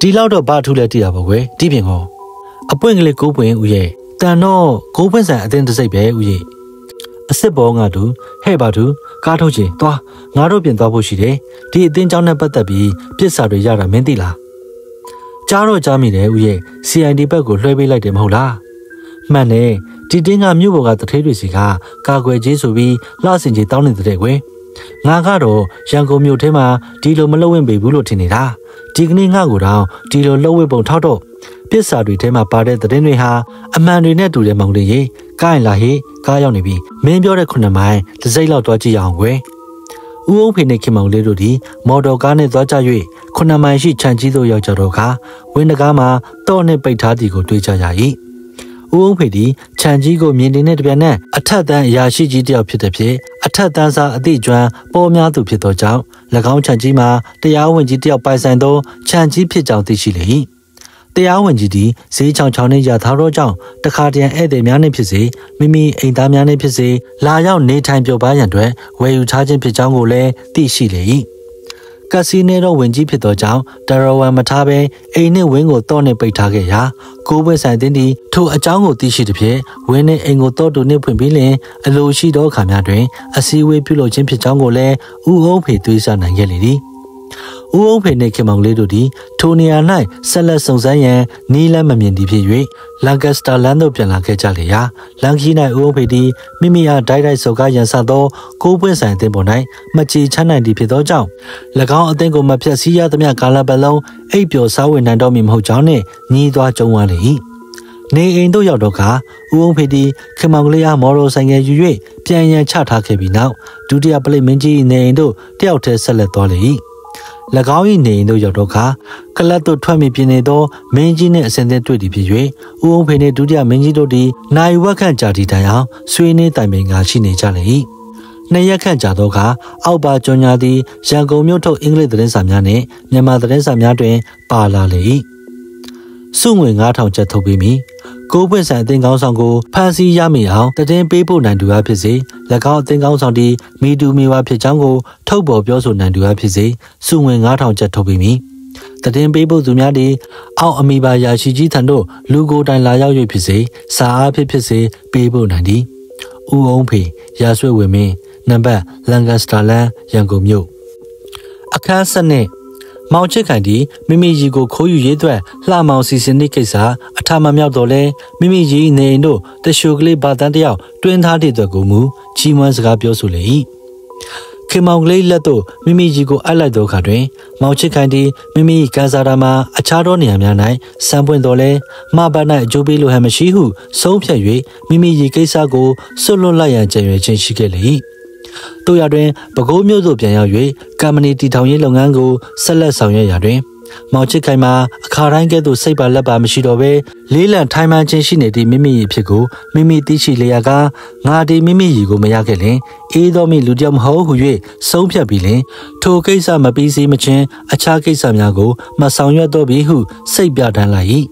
S1: ဒီလောက်တော့ဘာထူလဲတည်တာပေါ့ကွယ်ဒီပြင်ကော အပွင့်ကလေးကိုပွင့်ဦးရဲ့တန်တော့ကိုပွင့်ဆန်အတင်းတစိမ့်ပဲဦးရဲ့အစ်စ်ဘောငါတို့ဟဲ့ပါတို့ကားထုတ်ချင်သွားငါတို့ပြင်သွားဖို့ရှိတယ်ဒီအတင်းကြောင်းနဲ့ပတ်သက်ပြီးပြစ်စာတွေရတာမင်းသိလားကြားတော့ကြားမိတယ်ဦးရဲ့ CID ဘက်ကိုလွှဲပေးလိုက်တယ်မဟုတ်လားမှန်တယ်ဒီတင်းကမြို့ပေါ်ကတထဲတွေစီကကာကွယ်ကြီးဆိုပြီးလှဆင်ကြီးတောင်းနေတဲ့ကွယ်ငါကတော့ရန်ကုန်မြို့ထဲမှာဒီလိုမလှုပ်ဝင်ပေဘူးလို့ထင်နေတာဒီကနေ့ငါ့ကိုတော့ဒီလိုလှုပ်ဝဲပုံထောက်တော့ ပစ်စာတွေထဲမှာပါတဲ့သတင်းတွေဟာအမှန်တွေနဲ့တူတယ်မောင်လေးရေကားရင်လာဟေးကားရောက်နေပြီမင်းပြောတဲ့ခုနှစ်မိုင်တစ်စိမ့်လောက်သွားကြည့်ရအောင်ကွယ်ဦးအောင်ဖေနဲ့ခင်မောင်လေးတို့ဒီမော်တော်ကားနဲ့သွားကြ၍ခုနှစ်မိုင်ရှိခြံကြီးသို့ရောက်ကြတော့ကဝင်းတကားမှာတော့နဲ့ပိတ်ထားသည်ကိုတွေ့ကြရ၏ဦးအောင်ဖေဒီခြံကြီးကိုမြင်နေတဲ့တပြန်နဲ့အထက်တန်းအရာရှိကြီးတယောက်ဖြစ်တဲ့ဖြစ်အထက်တန်းစားအသည့်ကျွမ်းပေါ်များသူဖြစ်သောကြောင့်၎င်းခြံကြီးမှာတရားဝင်ကြီးတယောက်ပိုင်ဆိုင်သောခြံကြီးဖြစ်ကြောင်းသိရှိလေ၏ တရားဝင်ကြီးသည်ဈေးချောင်ချောင်းနှင့်ရထားတော့ကြောင့်တခါတရံဧည့်သည်များနှင့်ဖြစ်စေမိမိအိမ်သားများနှင့်ဖြစ်စေလာရောက်နေထိုင်ပျော်ပါးရန်အတွက်ဝယ်ယူထားခြင်းဖြစ်ကြောင်းကိုလည်းသိရှိလေ၏ကက်စီနိုတော့ဝင်ကြီးဖြစ်သောကြောင့်တရဝမ်မထားဘဲအိမ်နှင့်ဝင်းကိုတော့နှင့်ပိတ်ထားခဲ့ရာကိုဘွဲဆိုင်တင်သည်ထိုအကြောင်းကိုသိရှိသည်ဖြင့်ဝင်းနှင့်အိမ်ကိုတော့တူနှင့်ဖွင့်ပြီးလင်အလိုရှိသောအခါများတွင်အစည်းအဝေးပြုလုပ်ခြင်းဖြစ်ကြောင်းကိုလည်းဥဟုံးဖေသွေးဆနိုင်ခဲ့လေသည် ဦးအောင်ဖေနှင့်ခင်မောင်လေးတို့သည်ထိုနေရာ၌ဆက်လက်စုံစမ်းရန်နီးလန်းမမြင်သည်ဖြစ်၍လန်ကစတာလန်သို့ပြန်လာခဲ့ကြလေရာလန်ခီ၌ဦးအောင်ဖေသည်မိမိအားဒိုက်ဒိုက်စော်ကားရန်ဆသောကိုးပွင့်ဆိုင်အသင်းပေါ်၌မချီချမ်းနိုင်သည်ဖြစ်သောကြောင့်၎င်းအသင်းကိုမဖြတ်စည်းရသမျှကာလပတ်လုံးအိပ်ပျော်စားဝယ်နိုင်တော့မည်မဟုတ်ကြောင်းနှင့်ညီးသွားကြုံရလေ၏နေအိမ်တို့ရောက်တော့ကဦးအောင်ဖေသည်ခင်မောင်ကလေးအားမော်တော်ဆိုင်ငယ်ယူ၍ပြန်ရန်ချထားခဲ့ပြီးနောက်ဒုတိယပလိမင်းကြီးနေအိမ်တို့တယောက်တည်းဆက်လက်သွားလေ၏၎ င်း၏နေအိမ်သို့ရောက်တော့ခါကလတ်သို့ထွက်မိပြင်းနေသောမင်းကြီးနှင့်အစဉ်သင်းတွေ့သည်ဖြစ်၍ဦးအောင်ဖေနှင့်ဒုတိယမင်းကြီးတို့သည်နိုင်ဝက်ခန့်ကြာတီတိုင်အောင်ဆွေးနွေးတိုင်ပင်ကရှိနေကြလေ၏နှစ်ရက်ခန့်ကြာသောအခါအောက်ပါကျော်ညာသည်ရန်ကုန်မြို့ထုတ်အင်္ဂလိပ်သတင်းစာများနှင့်မြန်မာသတင်းစာများတွင်ပါလာလေ၏ စုငွေ9000ကျပ်ထုတ်ပြီးပြီကိုးပွင့်ဆိုင်အသင်းကောင်းဆောင်ကိုဖမ်းဆီးရမိအောင်တည်င်းပေးဖို့နိုင်သူအားဖြစ်စေ၎င်းအသင်းကောင်းဆောင်တီမိတူမီဝါဖြစ်ကြောင်းကိုထုတ်ပေါ်ပြောဆိုနိုင်သူအားဖြစ်စေစုငွေ9000ကျပ်ထုတ်ပြီးပြီတည်င်းပေးဖို့သူများသည်အောက်အမိပါရာရှိကြီးထံသို့လူကိုယ်တိုင်လာရောက်၍ဖြစ်စေစာအားဖြစ်ဖြစ်စေပေးဖို့နိုင်သည်ဦးအောင်ဖေရာဆွေဝင်မင်းနံပါတ်လန်ဂတ်စတာလန်ရန်ကုန်မြို့အခန်းစနစ် မောင်ချစ်ခိုင်ဒီမိမိရီကိုခိုးယူရေးအတွက်လှမောင်စီစဉ်တဲ့ကိစ္စအထမမြောက်တော့လဲမိမိရီနေအိမ်တို့တရှုကလေးဘာတန်းတယောက်တွင်းထားတဲ့အတွက်ကိုမူချီးမွမ်းစကားပြောဆိုလေ၏ခင်မောင်ကလေးလက်သို့မိမိကြီးကိုအပ်လိုက်သောအခါတွင် မောင်ချစ်ခိုင်သည်မိမိကန်စာတာမှာအခြားသောနေရာများ၌စံပွင့်တော်လဲမဘတ်၌အကျိုးပေးလိုဟန်မရှိဟုဆုံးဖြတ်၍မိမိရီကိစ္စကိုဆွတ်လွတ်လိုက်ရန်ကြံရွယ်ခြင်းရှိခဲ့လေ၏ တို့ရတွင်ပဲခူးမြို့သို့ပြန်ရောက်၍ကမ္ပဏီတည်ထောင်ရေးလုပ်ငန်းကိုဆက်လက်ဆောင်ရွက်ရာတွင်မောင်ချစ်ခိုင်မှာအခါတိုင်းကဲ့သို့စိတ်ပါလက်ပါမရှိတော့ဘဲလေးလံထိုင်မှန်ခြင်းရှိနေသည့်မိမိ၏ဖြစ်ကိုမိမိသိရှိလျက်ကငါဒီမိမိရီကိုမရခဲ့လင်အေးသောမိလူတယောက်မဟုတ်ဟု၍ဆုံးဖြတ်ပြီးလင်ထိုကိစ္စမပြီးစေမချင်းအခြားကိစ္စများကိုမဆောင်ရွက်တော့ပြီဟုစိတ်ပြတမ်းလိုက်၏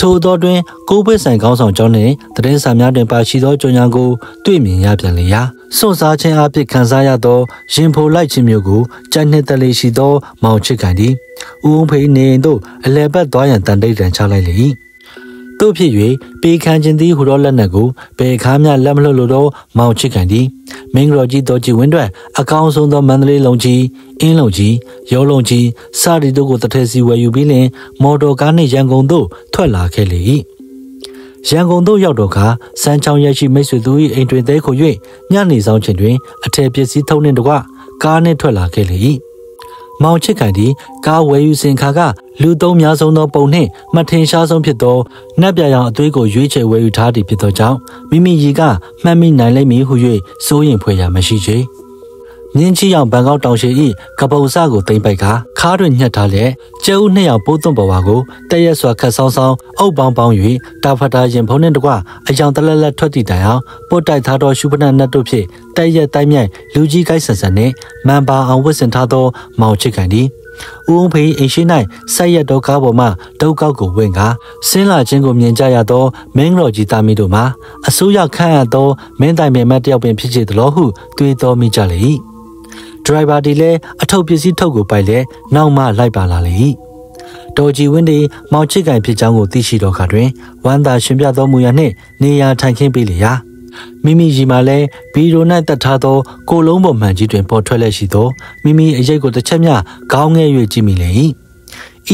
S1: ထို့သောတွင်ကိုပွေဆိုင်ကောင်းဆောင်ကျောင်းနှင့်တရင်စာများတွင်ပါရှိသောကြောင်ညာကိုတွေ့မြင်ရပြန်လေရာစွန့်စားခြင်းအဖြစ်ခံစားရသောရင်ဖိုလိုက်ခြင်းမျိုးကိုကြိုက်နှစ်သက်လေးရှိသောမောင်ချစ်ကန်သည်ဦးုံဖိနေသို့အလဲပတ်သွားရန်တန်တိတ်တန်ချလိုက်လေ၏ တို့ဖြစ်၍ပေးခံခြင်းသည်ဟူသောလက်နက်ကိုဘယ်ခါမျှလက်မလွတ်လို့တော့မောင်ချစ်ကန်သည်မင်းရော်ကြီးတော်ကြီးဝင်းတွက်အကောင်းဆုံးသောမန္တလေးလုံကြီးအင်းလုံကြီးရောလုံကြီးစရီတို့ကိုတထဲစီဝယ်ယူပြီးလင်မော်တော်ကားနှင့်ရန်ကုန်သို့ထွက်လာခဲ့လေ၏ရန်ကုန်သို့ရောက်တော့ကစမ်းချောင်းရရှိမိတ်ဆွေသူ၏အိမ်တွင်တဲခု၍ညနေဆောင်ချိန်တွင်အထည်ပစ္စည်းထုံနှင့်တကွကားနှင့်ထွက်လာခဲ့လေ၏ မောင်ချစ်ခိုင်သည်ကားဝယ်ယူစဉ်ခါကလူသုံးများဆုံးသောပုံနှင့်မထင်ရှားဆုံးဖြစ်သောနတ်ပြရောင်အသွေးကိုရွေးချယ်ဝယ်ယူထားသည်ဖြစ်သောကြောင့်မိမိရီကမှတ်မိနိုင်လိမ့်မည်ဟု၍စိုးရင်ဖွယ်ရာမရှိချေ မြင်းချီအောင်ဘန်ကောက်တောင်ရှိ၏ကပုန်စကိုတင်ပိုက်ကခါးတွင်ညှက်ထားလျက်ကျဲဦးနှစ်ယောက်ပိုးသွန့်ပေါ်ဝါကိုတရက်စွာခတ်ဆောင်းဆောင်းအုပ်ပေါင်းပေါင်း၍တာဖတာရင်ဖုံးနှင့်တကွအယောင်တလက်လက်ထွက်တည်တိုင်အောင်ပုတ်တိုက်ထားသောရှုပနတ်နတ်တို့ဖြင့်တရက်တိုက်မြိုက်လူကြီးကိုက်ဆန်ဆန်နှင့်မန်ပါအောင်ဝတ်ဆင်ထားသောမောင်ချစ်ကန်သည်ဦးုံဖေးအိမ်ရှိ၌ဆက်ရက်တော့ကားပေါ်မှဒုတ်ကောက်ကိုဝင်ကဆင်းလာခြင်းကိုမြင်ကြရသောမင်းတော်ကြီးသားမီးတို့မှာအစိုးရခန့်အပ်သောမင်းတိုင်ပင်မတ်တယောက်ပင်ဖြစ်ချေသလိုဟုတွေးတော်မိကြလေ၏ ဒရိုင်ဘာဒီလည်းအထုပ်ပစ္စည်းထုတ်ကိုပိုက်လဲနောက်မှလိုက်ပါလာလေ၏တော်ကြီးဝင်းဒီမောင်ချစ်ကန်ဖြစ်ကြောင်းကိုသိရှိတော့ခါတွင်ဝမ်းသာရှင်ပြသောမူရနှင့်နေရာထိုင်ခင်းပေးလေရာမိမိရီမှာလဲဗီရို၌တက်ထားသောကိုလုံးပေါ်မှန်ကြီးတွင်ပေါ်ထွက်လက်ရှိသောမိမိအရေးကိုတစ်ချက်မျှခေါင်းငယ်၍ကြည့်မိလေ၏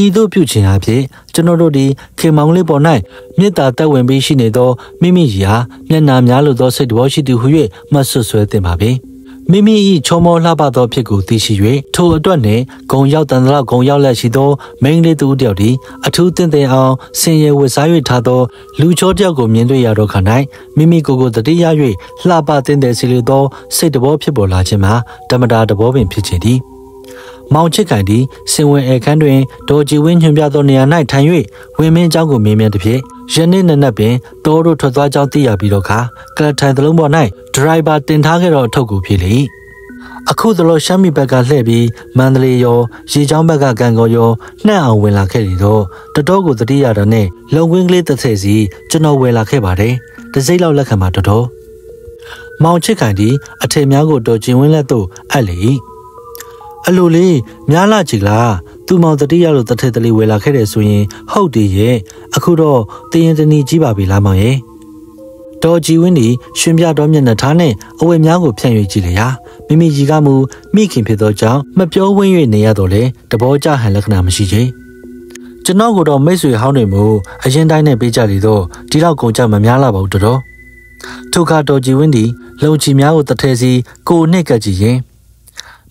S1: ဤသို့ပြုခြင်းအဖြစ်ကျွန်တော်တို့ဒီခေမောင်လေးပေါ်၌မေတ္တာတက်ဝင်ပြီးရှိနေသောမိမိရာမျက်နာများလိုသောစိတ်တော်ရှိသူဟု၍မှတ်ဆွဆွဲတင်ပါပေ။ မိမိ၏ချောမောလှပသောဖြစ်ကိုသိရှိ၍ထိုအတွက်နှင့်ဂုံရောက်တန်သောဂုံရောက်လက်ရှိသောမိန်းလေးသူတယောက်သည်အထူးတင့်တယ်အောင်ဆင်ရဲဝတ်စား၍ထားသောလူချောတယောက်ကိုမြင်တွေ့ရတော့ခါ၌မိမိကိုယ်ကိုတတိယ၍လှပတင့်တယ်စီလိုသောစိတ်တဘောဖြစ်ပေါ်လာခြင်းမှာတမတာတဘောပင်ဖြစ်ခြင်းသည် မောင်ချစ်ကန်သည်စင်ဝင်အခန်းတွင်ဒေါ်ကြည်ဝင်းညွှန်ပြသောနေရာ၌ထိုင်၍ဝင်းမင်းเจ้าကိုမြင်မြန်သည်ဖြင့်ယနေ့နနက်ပင်တောတို့ထွက်သွားကြောင်းသိရပြီးတော့ခါကလထိုင်သလုံးပေါ်၌ဒရိုင်ဘာတင်ထားခဲ့တော့အထုပ်ကိုဖြေလေအခုသလိုရှမ်းမီဘက်ကလှည့်ပြီးမန္တလေးရောရေချောင်းဘက်ကကံကောရောနှံ့အောင်ဝင်လာခဲ့ပြီးတော့တတော်ကိုတတိရတာနဲ့လုံကွင်းကလေးတစ်ထည့်စီကျွန်တော်ဝယ်လာခဲ့ပါတယ်တစိမ့်လောက်လက်ခံပါတော်တော်မောင်ချစ်ခိုင်ဒီအထည်များကိုတော်ကျင်ဝင်းလက်သို့အပ်လေ အလိုလေးများလာချီလားသူမောင်တတိယလို့တထက်တလေးဝယ်လာခဲ့တယ်ဆိုရင် ဟုတ်တယ်ရဲ့အခုတော့တရင်တနီကြီးပါပြီလားမောင်ရဲ့ဒေါ်ကြည်ဝင်းဒီရှင်ပြတော်မျက်နှာထားနဲ့အဝယ်များကိုဖြန့်၍ကြည့်လျာမိမိကြီးကမူမိခင်ဖြစ်သောကြောင့်မပြောဝင်း၍နေရတော့လေတဘောကြဟန်လက္ခဏာမရှိချေကျွန်တော်ကတော့မိတ်ဆွေဟောင်းတွေမို့အရင်တိုင်းနဲ့ပေးကြလေတော့ဒီတော့ကုန်ကြမများလာပါဘူးတော်ထိုခါတော်ကြည်ဝင်းဒီလုံချီများကိုတထဲစီကိုနှစ်ကကြည့်ရင်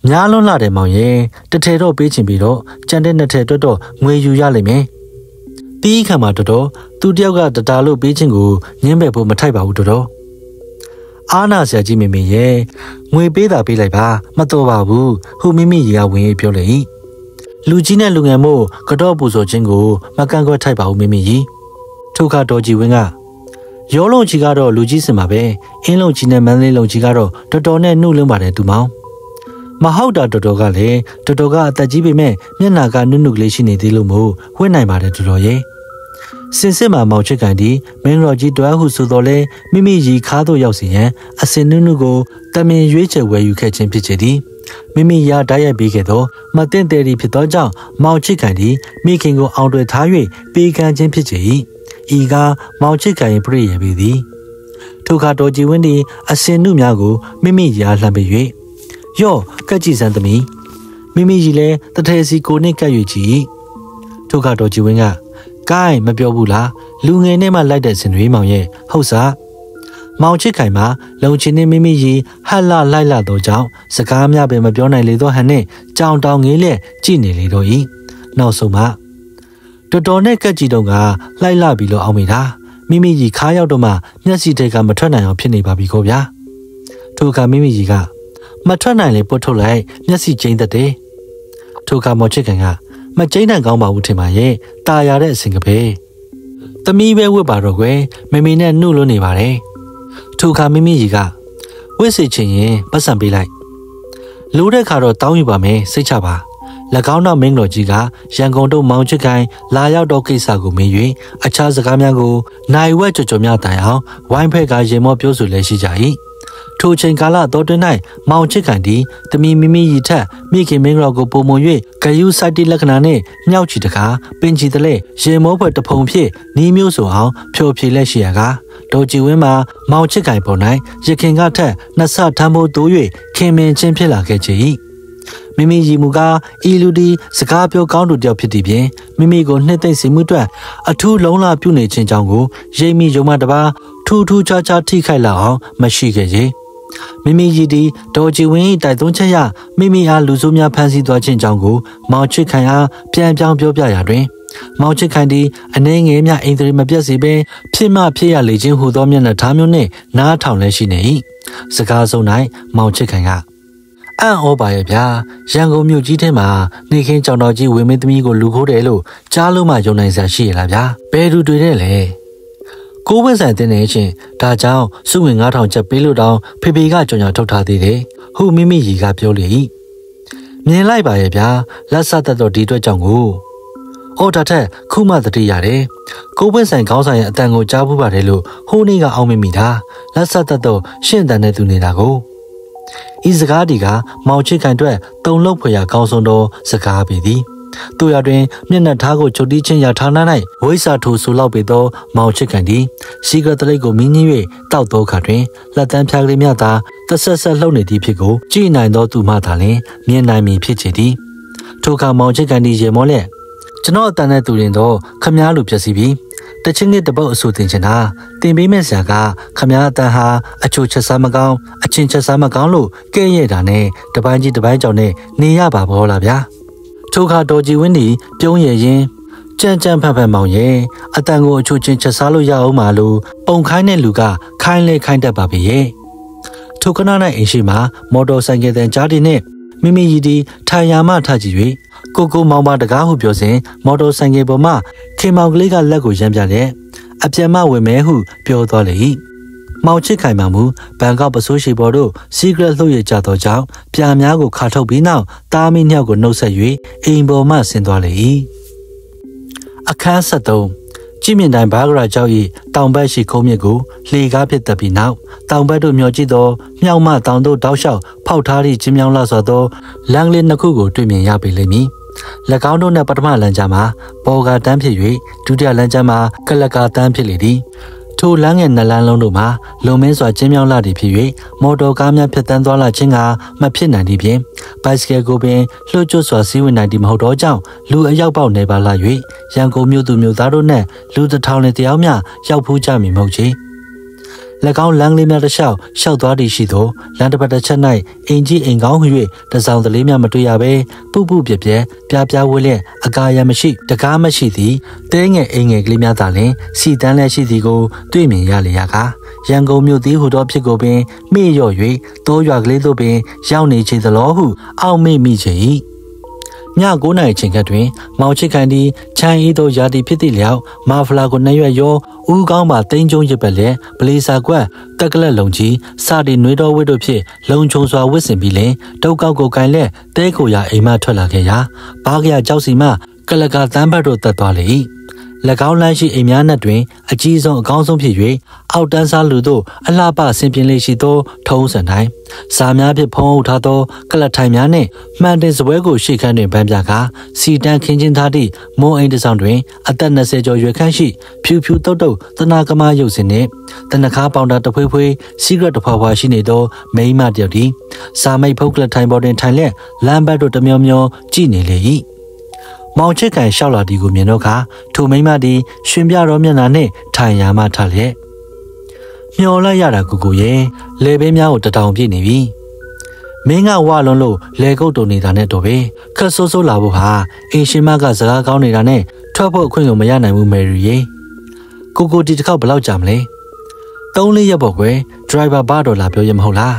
S1: များလွန်းလာတယ်မောင်ရဲ့တထည်တော့ပေးချင်ပြီးတော့ကြံတဲ့နှစ်ထည်တွတ်တော့ငွေယူရလိမ့်မယ်ပြီးခါမှာတော်တော်သူတယောက်ကတတာလို့ပေးခြင်းကိုညင်းပယ်ဖို့မထိုက်ပါဘူးတော်တော်အာနာဆရာကြီးမိမိရဲ့ငွေပေးတာပေးလိုက်ပါမတော်ပါဘူးဟုမိမိရေကဝင်ပြောလေလူကြီးနဲ့လူငယ်မို့ကတော့ပူဆိုခြင်းကိုမကန့်ကွက်ထိုက်ပါဘူးမိမိကြီးထိုခါတော်ကြီးဝင်းကရောလုံးကြီးကတော့လူကြီးစင်ပါပဲအင်းလုံးကြီးနဲ့မန်းလေးလုံးကြီးကတော့တော်တော်နဲ့နှုတ်လုံးပါတယ်သူမောင် မဟုတ်တာတော်တော်ကလည်းတော်တော်ကအသက်ကြီးပေမဲ့မျက်နာကနုနုကလေးရှိနေသေးလို့မို့ဝှက်နိုင်ပါတယ်တော်တော်ရဲ့စင်စစ်မှာမောင်ချစ်ကန်ဒီမင်းတော်ကြီးတွဲဟုဆိုတော်လဲမိမိရီခါသို့ရောက်စီရန်အစင်နုနုကိုတမင်ရွေးချယ်ဝယ်ယူခဲ့ခြင်းဖြစ်ချေသည်မိမိရတိုက်ရိုက်ပေးခဲ့သောမတင်တယ်ဒီဖြစ်သောကြောင့်မောင်ချစ်ကန်ဒီမိခင်ကိုအောင်တွေ့ထား၍ပေးကမ်းခြင်းဖြစ်ချေ၏ဤကားမောင်ချစ်ကန်၏ပြည့်ရပေသည်ထိုခါတော်ကြည်ဝင်းသည်အစင်နုများကိုမိမိရာလှမ်းပေး၍ ယော့ကက်ကြည့်စမ်းသမီးမိမိကြီးလဲတထဲစီကိုနဲ့ကက်၍ကြည့်ထိုခါတော်ကြည်ဝင်းကကိုင်းမပြောဘူးလားလူငယ်နဲ့မှလိုက်တဲ့စင်တွေမောင်ရဲ့ဟုတ်စားမောင်ချစ်ခိုင်မှာလုံချင်းနဲ့မိမိရီဟတ်လာလိုက်လာတော့ကြောင့်စကားများပဲမပြောနိုင်လေတော့ဟန်နဲ့ကြောင်တောင်ငေးလက်ကြည့်နေလေတော့ဤနောက်ဆုံးမှတော်တော်နဲ့ကက်ကြည့်တော့ကလိုက်လာပြီလို့အောင်းမိတာမိမိကြီးခါရောက်တော့မှမျက်စိတဲကမထွက်နိုင်အောင်ဖြစ်နေပါပြီကိုဗျာထိုအခါမိမိကြီးက မထွက်နိုင်လေပုတ်ထုတ်လိုက်မျက်စိကျိန်းသက်တယ်ထိုအခါမော်ချစ်ကန်ကမကျိန်းတန်ကောင်းပါဘူးထင်ပါရဲ့ตาရတဲ့အစဉ်ကပဲ။သမီးပဲဝတ်ပါတော့ကွယ်မမေနဲ့နှုတ်လွတ်နေပါတယ်။ထိုအခါမိမိကြီးကဝစ်စီချင်ရင်ပတ်စံပေးလိုက်။လိုတဲ့ခါတော့တောင်းယူပါမယ်စိတ်ချပါ။၎င်းနောက်မင်းတော်ကြီးကရန်ကုန်တို့မောင်ချစ်ခိုင်လာရောက်တော့ကိစ္စကိုမေး၍အခြားစကားများကိုနိုင်ဝက်ကြကြများတိုင်အောင်ဝိုင်းဖက်ကရေမောပြောဆိုလဲရှိကြ၏ ထိုချိန်ကာလတော်တွင်၌မောင်ချစ်ခံသည်တမီမိမိရီထက်မိခင်မင်းတော်ကိုပုံမွန်၍ဂယုစိုက်တိလက္ခဏာနှင့်မြောက်ချီတကားပင်ချီတလဲရေမောဘွယ်တဖုံဖြင့်နီးမျိုးဆိုအောင်ဖြိုဖြေလက်ရှိရကားဒေါ်ကြည်ဝင်းမှာမောင်ချစ်ခိုင်ပေါ်၌ရခင်ကထက်နှစ်ဆထမ်းဖို့တိုး၍ခင်မင်ချင်းဖြစ်လာခဲ့ချေ၏မိမိရည်မူကားဤလူဒီစကားပြောကောင်းသူတယောက်ဖြစ်သည်ဖြင့်မိမိကိုနှစ်သိမ့်စေမှုအတွက်အထူးလုံးလာပြုနေခြင်းကြောင့်ကိုရိပ်မိယုံမတပါထူးထူးခြားခြားထိခိုက်လာအောင်မရှိခဲ့ရေ မိမိရည်ဒီဒေါ်ကြည်ဝင်း၏တိုက်သွင်းချက်ရမိမိအားလူဆိုးများဖမ်းဆီးသွားခြင်းကြောင့်ကိုမောင်ချစ်ခိုင်အားပြန်ပြောင်းပြောပြရာတွင် မောင်ချစ်ခိုင်သည်အနေငယ်များအိမ်သည်မပြတ်စေဘဲဖြစ်မှဖြစ်ရလေခြင်းဟူသောမျက်နှာထားမျိုးနှင့်နားထောင်လဲရှိနေ၏စကားဆုံး၌မောင်ချစ်ခိုင်ကအံ့ဩပါရဲ့ဗျာရန်ကုန်မြို့ကြီးထဲမှာနေခင်းကြောင်တော်ကြီးဝင်းမင်းသမီးကိုလူခိုးတယ်လို့ကြားလို့မှယုံနိုင်စရာရှိရလားဗျာဘယ်သူတွေ့တဲ့လဲ ကိုဝင်းဆိုင်တင်နေချင်းဒါကြောင့်စုဝင်9000ချက်ပေးလို့တောင်းဖေဖေကကြောင်ကြောင်ထုတ်ထားသေးတယ်ဟုမိမိရီကပြောလေ၏မြင်လိုက်ပါရဲ့ဗျာလက်ဆက်သက်တော့ဒီအတွက်ကြောင့်ကိုအော်ဒါထက်ခုမှတတိရတယ်ကိုဝင်းဆိုင်ခေါင်းဆိုင်ရဲ့အတန်ကိုကြားဘူးပါတယ်လို့ဟိုးနေ့ကအောင်းမိမိတာလက်ဆက်သက်တော့ရှင့်တန်တဲ့သူနေတာကိုဤစကားဒီကမောင်ချစ်ခိုင်အတွက်တုံလုံးဖွယ်ရာကောင်းဆုံးသောစကားပေသည် တို့ရတွင်မျက်နှာထားကိုချုပ်တီးချင်းရာဌာန၌ဝိစာထိုဆိုလောက်ပေသောမောင်ချစ်ကန်သည်စီကရတလိတ်ကိုမင်းကြီး၍တောက်သောခါတွင်လက်တန်းဖြာကလေးများသာတဆက်ဆက်လှုပ်နေသည့်ဖြစ်ကိုကြည်နိုင်သောသူမှသာလျှင်မြင်နိုင်မည်ဖြစ်ချေသည်ထိုအခါမောင်ချစ်ကန်သည်ရေမောလက်ကျွန်တော်အတန်တဲ့သူရင်တော့ခမားလူဖြစ်စီပြီးတချင်းကတပုတ်အဆူတင်ချင်တာတင်ပေးမဲ့ဆရာကခမားအတန်ဟာအချိုချက်စားမကောင်းအချင်းချက်စားမကောင်းလို့ကဲ့ရဲ့တာနဲ့တပိုင်းကြီးတပိုင်းကြောင့်နဲ့နေရပါဘောလားဗျာ ထိုခါတော်ကြီးဝင်းဒီပြုံးရရင်ကြမ်းကြမ်းဖက်ဖက်မောင်ရဲ့အတန်ကိုအချိုချင်းချက်စားလို့ရအောင်ပါလို့ပုံခိုင်းတဲ့လူကခိုင်းလဲခိုင်းတတ်ပါပြီရဲ့ထိုကနာ၌အိမ်ရှိမှာမော်တော်ဆိုင်ကယ်တန်ကြားတင်နဲ့မိမိရည်ဒီထိုင်ယာမထကြည့်၍ကိုကိုမောင်မတကားဟုပြောစဉ်မော်တော်ဆိုင်ကယ်ပေါ်မှာခင်မောင်ကလေးကလက်ကိုရမ်းပြတဲ့အပြန်မဝင်မဲဟုပြောသွားလေ၏ မောင်ချစ်ခိုင်မှမူဘန်ကောက်ပစိုးရှိပေါ်တို့ secret လှုပ်ရကြသောကြောင့်ပြာများကိုခါထုတ်ပြီးနောက်တားမီနှစ်ယောက်ကိုနှုတ်ဆက်၍အိမ်ပေါ်မှဆင်းသွားလေ၏အခန်း73ကြည်မြင့်တိုင်းဘာဂရာကျောက်၏တောင်ဘက်ရှိခုံးမြစ်ကိုလှေကားဖြစ်တပ်ပြီးနောက်တောင်ဘက်တို့မျောကြည့်သောမြောက်မတောင်တို့တောက်လျှောက်ဖောက်ထားသည့်ချင်းမြောင်းလာစွာသောလမ်းလေးနှစ်ခုကိုတွေ့မြင်ရပေလိမ့်မည်၎င်းတို့နှင့်ပထမလမ်းကြားမှာပေါ်ကာတန်းဖြစ်၍ဒုတိယလမ်းကြားမှာကလကာတန်းဖြစ်လေသည် ထိုလမ်းငယ်နှစ်လမ်းလုံးတို့မှာလုံမင်းစွာကျင်းမြောင်းလာသည်ဖြစ်၍မော်တော်ကားများဖြတ်တန်းသွားလာခြင်းကမဖြစ်နိုင်သည့်ဖြင့်ဘိုက်စကယ်ကိုပင်လှုပ်ကျွတ်စွာစီးဝင်နိုင်သည်မဟုတ်တော့ကြောင့်လူအယောက်ပေါက်နေပါလာ၍ရန်ကုန်မြို့သူမြို့သားတို့နှင့်လူတစ်ထောင်နဲ့တယောက်မျှရောက်ဖူးကြမည်မဟုတ်ချေ။၎ င်းလမ်းလေးများတစ်လျှောက်ရှောက်သွားသည်ရှိသောလမ်းတစ်ပတ်တစ်ချက်၌အင်ကြီးအိမ်ကောင်း၍တစောင်းတလေးများမတွေ့ရဘဲပုပုပြပြပြပြဝဲလျက်အကာရမရှိ တကားမရှိသည်တဲငယ်အိမ်ငယ်ကလေးများသာလျှင်စီတန်းလည်းရှိသည်ကိုတွေ့မြင်ရလေရကားရန်ကုန်မြို့သည်ဟူသောဖြစ်ကိုပင်မေ့လျော့၍တိုးရွာကလေးတို့ပင် ရောက်နေချေသလိုဟုအောက်မေ့မိချေ၏ ည9နာရီချိန်ခန့်တွင် မောင်ချစ်ခိုင်သည်ချမ်းဤသောယာတီဖြစ်သည့်လျောက်မာဖလာကိုနှရွက်ရောဦးကောင်းပါတိန်ကျုံရစ်ပက်လက်ပလီစာကွက်တက်ကလက်လုံကြီးစတီနွေတော်ဝစ်တို့ဖြင့်လုံချုံစွာဝစ်စင်ပြီးလင်တောက်ကောက်ကိုကင်လက်တဲခိုရာအိမ်မထွက်လာခဲ့ရာဘာကရကြောက်စီမကလကတန်းဘတ်တို့တက်သွားလေ၏၎ င်းလမ်းရှိအိမ်များနှက်တွင်အကြီးဆုံးအကောင်းဆုံးဖြစ်၍အောက်တန်းစားလူတို့အလှပဆင်ပြင်လေးရှိသောထုံးစံတိုင်းစားများဖြင့်ဖုံးအုပ်ထားသောကလတ်ထိုင်များနှင့်မှန်တင်စပွဲကိုရှေ့ခန်းတွင်ဗန်းပြကာစီတန်းခင်းချင်းထားသည့်မုံအိမ်တစ်ဆောင်တွင်အသက်20ကျော်ရွယ်ခန့်ရှိဖြူဖြူတုတ်တုတ်တနာကမရုပ်စင်နှင့်တနခါပေါင်တာတဖွေးဖွေးစီဂရက်တစ်ဖွာဖွာရှိနေသောမိန်းမတယောက်သည်စာမိတ်ဖုတ်ကလတ်ထိုင်ပေါ်တွင်ထိုင်လျက်လမ်းဘက်တို့တမျောမျောကြည့်နေလေ၏ မောင်ချစ်ကန်လျှောက်လာဒီကိုမြင်တော့ခါထိုမိမသည်ရှင်ပြတော်မျက်နှာနှင့်ထိုင်ရာမှထလျက်မျောလိုက်ရတာကူကူရဲ့လေပင်းများကိုတတောင်ပြည့်နေပြီမင်းကဝလွန်းလို့လေကုတ်တုံနေတာနဲ့တော့ပဲခက်ဆိုးဆိုးလာဖို့ဟာအင်ရှင်မကစကားကောင်းနေတာနဲ့ထွက်ဖို့အခွင့်ကိုမရနိုင်ဘူးမယ်ရီရေကိုကိုဒီတစ်ခေါက်ဘယ်လောက်ကြာမလဲ၃လေးရက်ပေါ့ကွယ်ဒရိုင်ဘာဘာဒေါ်လာပြောရမဟုတ်လား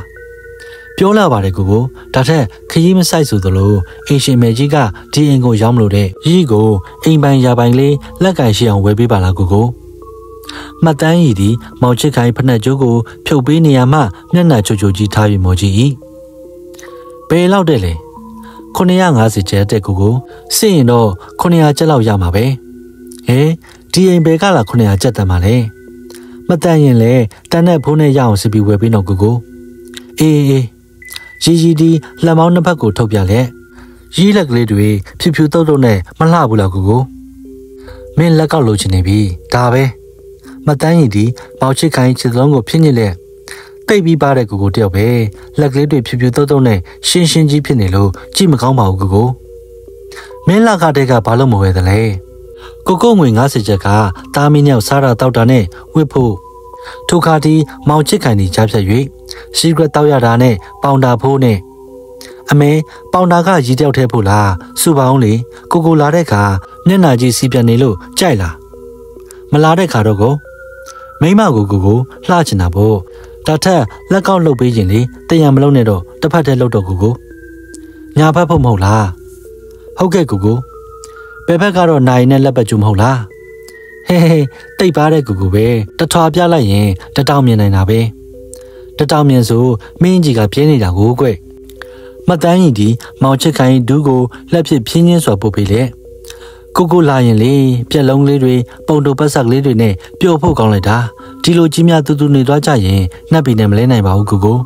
S1: ပြောလာပါတယ်ကိုကိုဒါထက်ခရီးမဆိုင်ဆိုသလိုအင်ရှင်မေကြီးကဒီအိမ်ကိုရောက်မလို့တဲ့ရီးကိုအိမ်ပိုင်ရာပိုင်လေးလက်ကင်ရှိအောင်ဝယ်ပေးပါလားကိုကိုမှတ်တမ်းရည်ဒီမောင်ချစ်ခိုင်ဖက်နှက်ကျိုးကိုဖြုတ်ပေးနေရမှမျက်နှာချိုချိုကြီးထားပြီးမော်ကြီးဤဘယ်လောက်တဲ့လဲ950ကျပ်တဲ့ကိုကိုစစ်ရင်တော့900ကျပ်လောက်ရမှာပဲဟဲဒီအိမ်ဘယ်ကလာ900ကျပ်တန်ပါလဲမတန်ရင်လေတန်တဲ့ဖုန်းနဲ့ရအောင်စီပြီးဝယ်ပေးတော့ကိုကိုအေးအေး ရီရီဒီလက်မောင်းနှစ်ဖက်ကိုထုတ်ပြလက်ရီးလက်ကလေးတွေဖြူဖြူတုတ်တုတ်နဲ့မလှဘူးလားကိုကိုမင်းလက်ကောက်လိုချင်နေပြီဒါပဲမတန်းရင်ဒီမောင်ချစ်ခိုင်းခြေလုံးကိုဖြစ်နေလက်တိတ်ပြီးပါတဲ့ကိုကိုတယောက်ပဲလက်ကလေးတွေဖြူဖြူတုတ်တုတ်နဲ့ရှင်းရှင်းကြီးဖြစ်နေလို့ကြည့်မကောင်းပါဘူးကိုကိုမင်းလက်ကတဲ့ကဘာလို့မဝဲသလဲကိုကိုငွေ90ချက်ကတာမင်းရောက်စားတာတောက်တာနဲ့ဝစ်ဖို့ ထိုခါတီမောင်ချစ်ခိုင်ဒီကြားဖြတ်၍စီဂရက်တောက်ရတာနဲ့ပေါင်တာဖိုးနဲ့အမေပေါင်တာကရီတောက်ထဲဖို့လားစုပေါင်းလေကိုကိုလာတဲ့ခါမျက်နာကြီးစီးပြန်နေလို့ကြိုက်လားမလာတဲ့ခါတော့ကိုမိမကိုကိုကိုလှချင်တာပေါ့ဒါထက်လက်ကောက်လှုပ်ပေးခြင်းလေတရံမလုံးနဲ့တော့တစ်ဖက်တည်းလှုပ်တော့ကိုကိုညာဖက်ဖို့မဟုတ်လားဟုတ်ကဲ့ကိုကိုဘယ်ဘက်ကတော့နိုင်နဲ့လက်ပတ်ကျူမဟုတ်လား ဟဲဟဲတိတ်ပါတဲ့ကူကူပဲတထွာပြလိုက်ရင်တတောင်မြင်နိုင်တာပဲတတောင်မြင်ဆိုမင်းကြီးကပြင်းနေတာကိုကွမှတ်တမ်းကြီးဒီမောင်ချစ်ခိုင်ဒူးကိုလက်ဖြစ်ဖြင်းချင်းစွာပုတ်ပေးလေကိုကိုလာရင်လေပြက်လုံးလေးတွေပုံတုပ်ပတ်ဆက်ကလေးတွေနဲ့ပျော်ဖို့ကောင်းလိုက်တာဒီလိုကြီးများတူတူနေသွားကြရင်နှက်ပီနဲ့မလဲနိုင်ပါဘူးကိုကို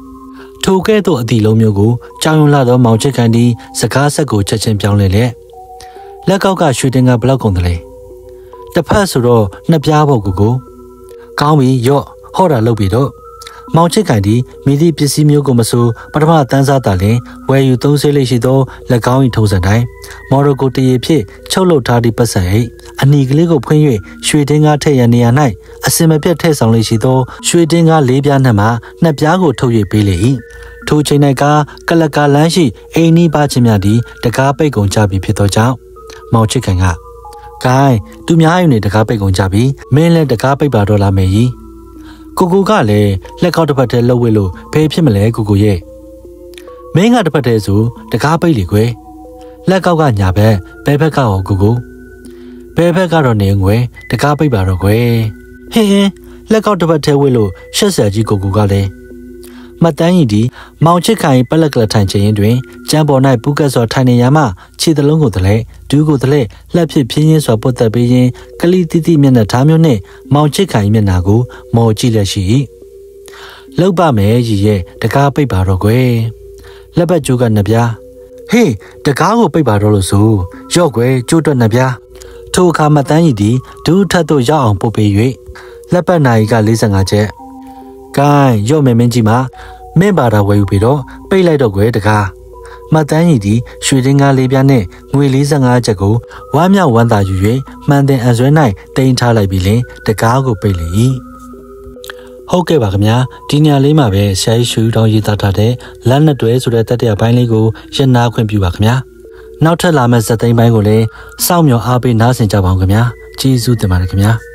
S1: ထိုကဲ့သို့အတီလုံးမျိုးကိုကြောင်ရွံလာတော့မောင်ချစ်ခိုင်ဒီစကားဆက်ကိုချက်ချင်းပြောင်းလဲလေလက်ကောက်ကရွှေတင်ကဘလောက်ကုန်တယ်လဲ တစ်ဖက်ဆိုတော့နှစ်ပြားဖို့ကိုကိုကောင်းပြီရော့ဟော့တာလုပ်ပြီတော့မောင်ချစ်ကန်ဒီမိသည့်ပစ္စည်းမျိုးကိုမဆိုပထမတန်းစားတာလင်ဝယ်ယူသုံးဆွေးလေးရှိသောလက်ကောင်း၏ထုံးစံတိုင်းမော်ရိုကိုတရေဖြစ်ချုပ်လုပ်ထားသည့်ပတ်စံ၏အနီကလေးကိုဖွင့်၍ရွှေတင်းကားထည့်ရနေရာ၌အစင်မပြတ်ထည့်ဆောင်လေးရှိသောရွှေတင်းကားလေးပြားနှံမှနှစ်ပြားကိုထုတ်၍ပေးလေ၏ထိုချိန်၌ကကလကာလန်းရှိအိမ်နီးပါချင်းများသည်တကားပိတ်ကုန်ကြပြီဖြစ်သောကြောင့်မောင်ချစ်ကန်က ဂိုင်းသူများယူနေတကားပိတ်ကုန်ကြပြီမင်းလည်းတကားပိတ်ပါတော့လာမယ်ကြီးကိုကိုကလည်းလက်ကောက်တစ်ဖက်တည်းလှုပ်ဝဲလို့ဘယ်ဖြစ်မလဲကိုကိုရဲ့မင်းကတစ်ဖက်တည်းဆိုတကားပိတ်လေကွယ်လက်ကောက်ကညာဘက်ဘဲဘက်ကရောကိုကိုဘဲဘက်ကတော့နေငွယ်တကားပိတ်ပါတော့ကွယ်ဟင်းဟင်းလက်ကောက်တစ်ဖက်တည်းဝဲလို့ရှက်ဆယ်ကြီးကိုကိုကလည်း မတန်းကြီးဒီမောင်ချစ်ခိုင်ပလက်ကလထိုင်ခြင်းတွင်ကျမ်းပေါ်၌ပူကတ်စွာထိုင်နေရမှခြေတလုံးကိုတလဲဒူးကိုတလဲလှက်ဖြစ်ပြင်းရင်းစွာပုတ်သက်ပေးခြင်းကလိတိတိမျက်နှာထားမျိုးနှင့်မောင်ချစ်ခိုင်မျက်နှာကိုမော်ကြည့်လက်ရှိ၏လောက်ပါမယ်ရည်ရဲ့တကားပိတ်ပါတော့ကွယ်လက်ပတ်ကျိုးကနှစ်ပြားဟေးတကားကိုပိတ်ပါတော့လို့ဆိုရော့ကွယ်ကျိုးတွက်နှစ်ပြားထိုအခါမတန်းကြီးဒီဒူးထပ်သို့ရောက်အောင်ပုတ်ပေး၍လက်ပတ်နာရီက45ချက် ဂိုင်းရော့မယ်မင်းကြီးမှာမင်းပါတာဝယ်ယူပြီးတော့ပိတ်လိုက်တော့ကွယ်တကားမတ်တန်းကြီးဒီရွှေတင်းကားလေးပြားနဲ့ငွေ45ချက်ကိုဝမ်းမြောက်ဝမ်းသာယူ၍မှန်တဲ့အစွဲ၌တင်ထားလိုက်ပြီးလင်တကားကိုပိတ်လေ၏ဟုတ်ကဲ့ပါခင်ဗျာဒီညလေးမှာပဲဆရာကြီးရွှေတောင်းရေးသားထားတဲ့လက်နှစ်တွဲဆိုတဲ့တတိယပိုင်းလေးကိုရနာခွင့်ပြုပါခင်ဗျာနောက်ထပ်လာမယ့်ဇက်သိမ်းပိုင်းကိုလည်းစောင့်မျှော်အားပေးနားဆင်ကြပါဦးခင်ဗျာကျေးဇူးတင်ပါတယ်ခင်ဗျာ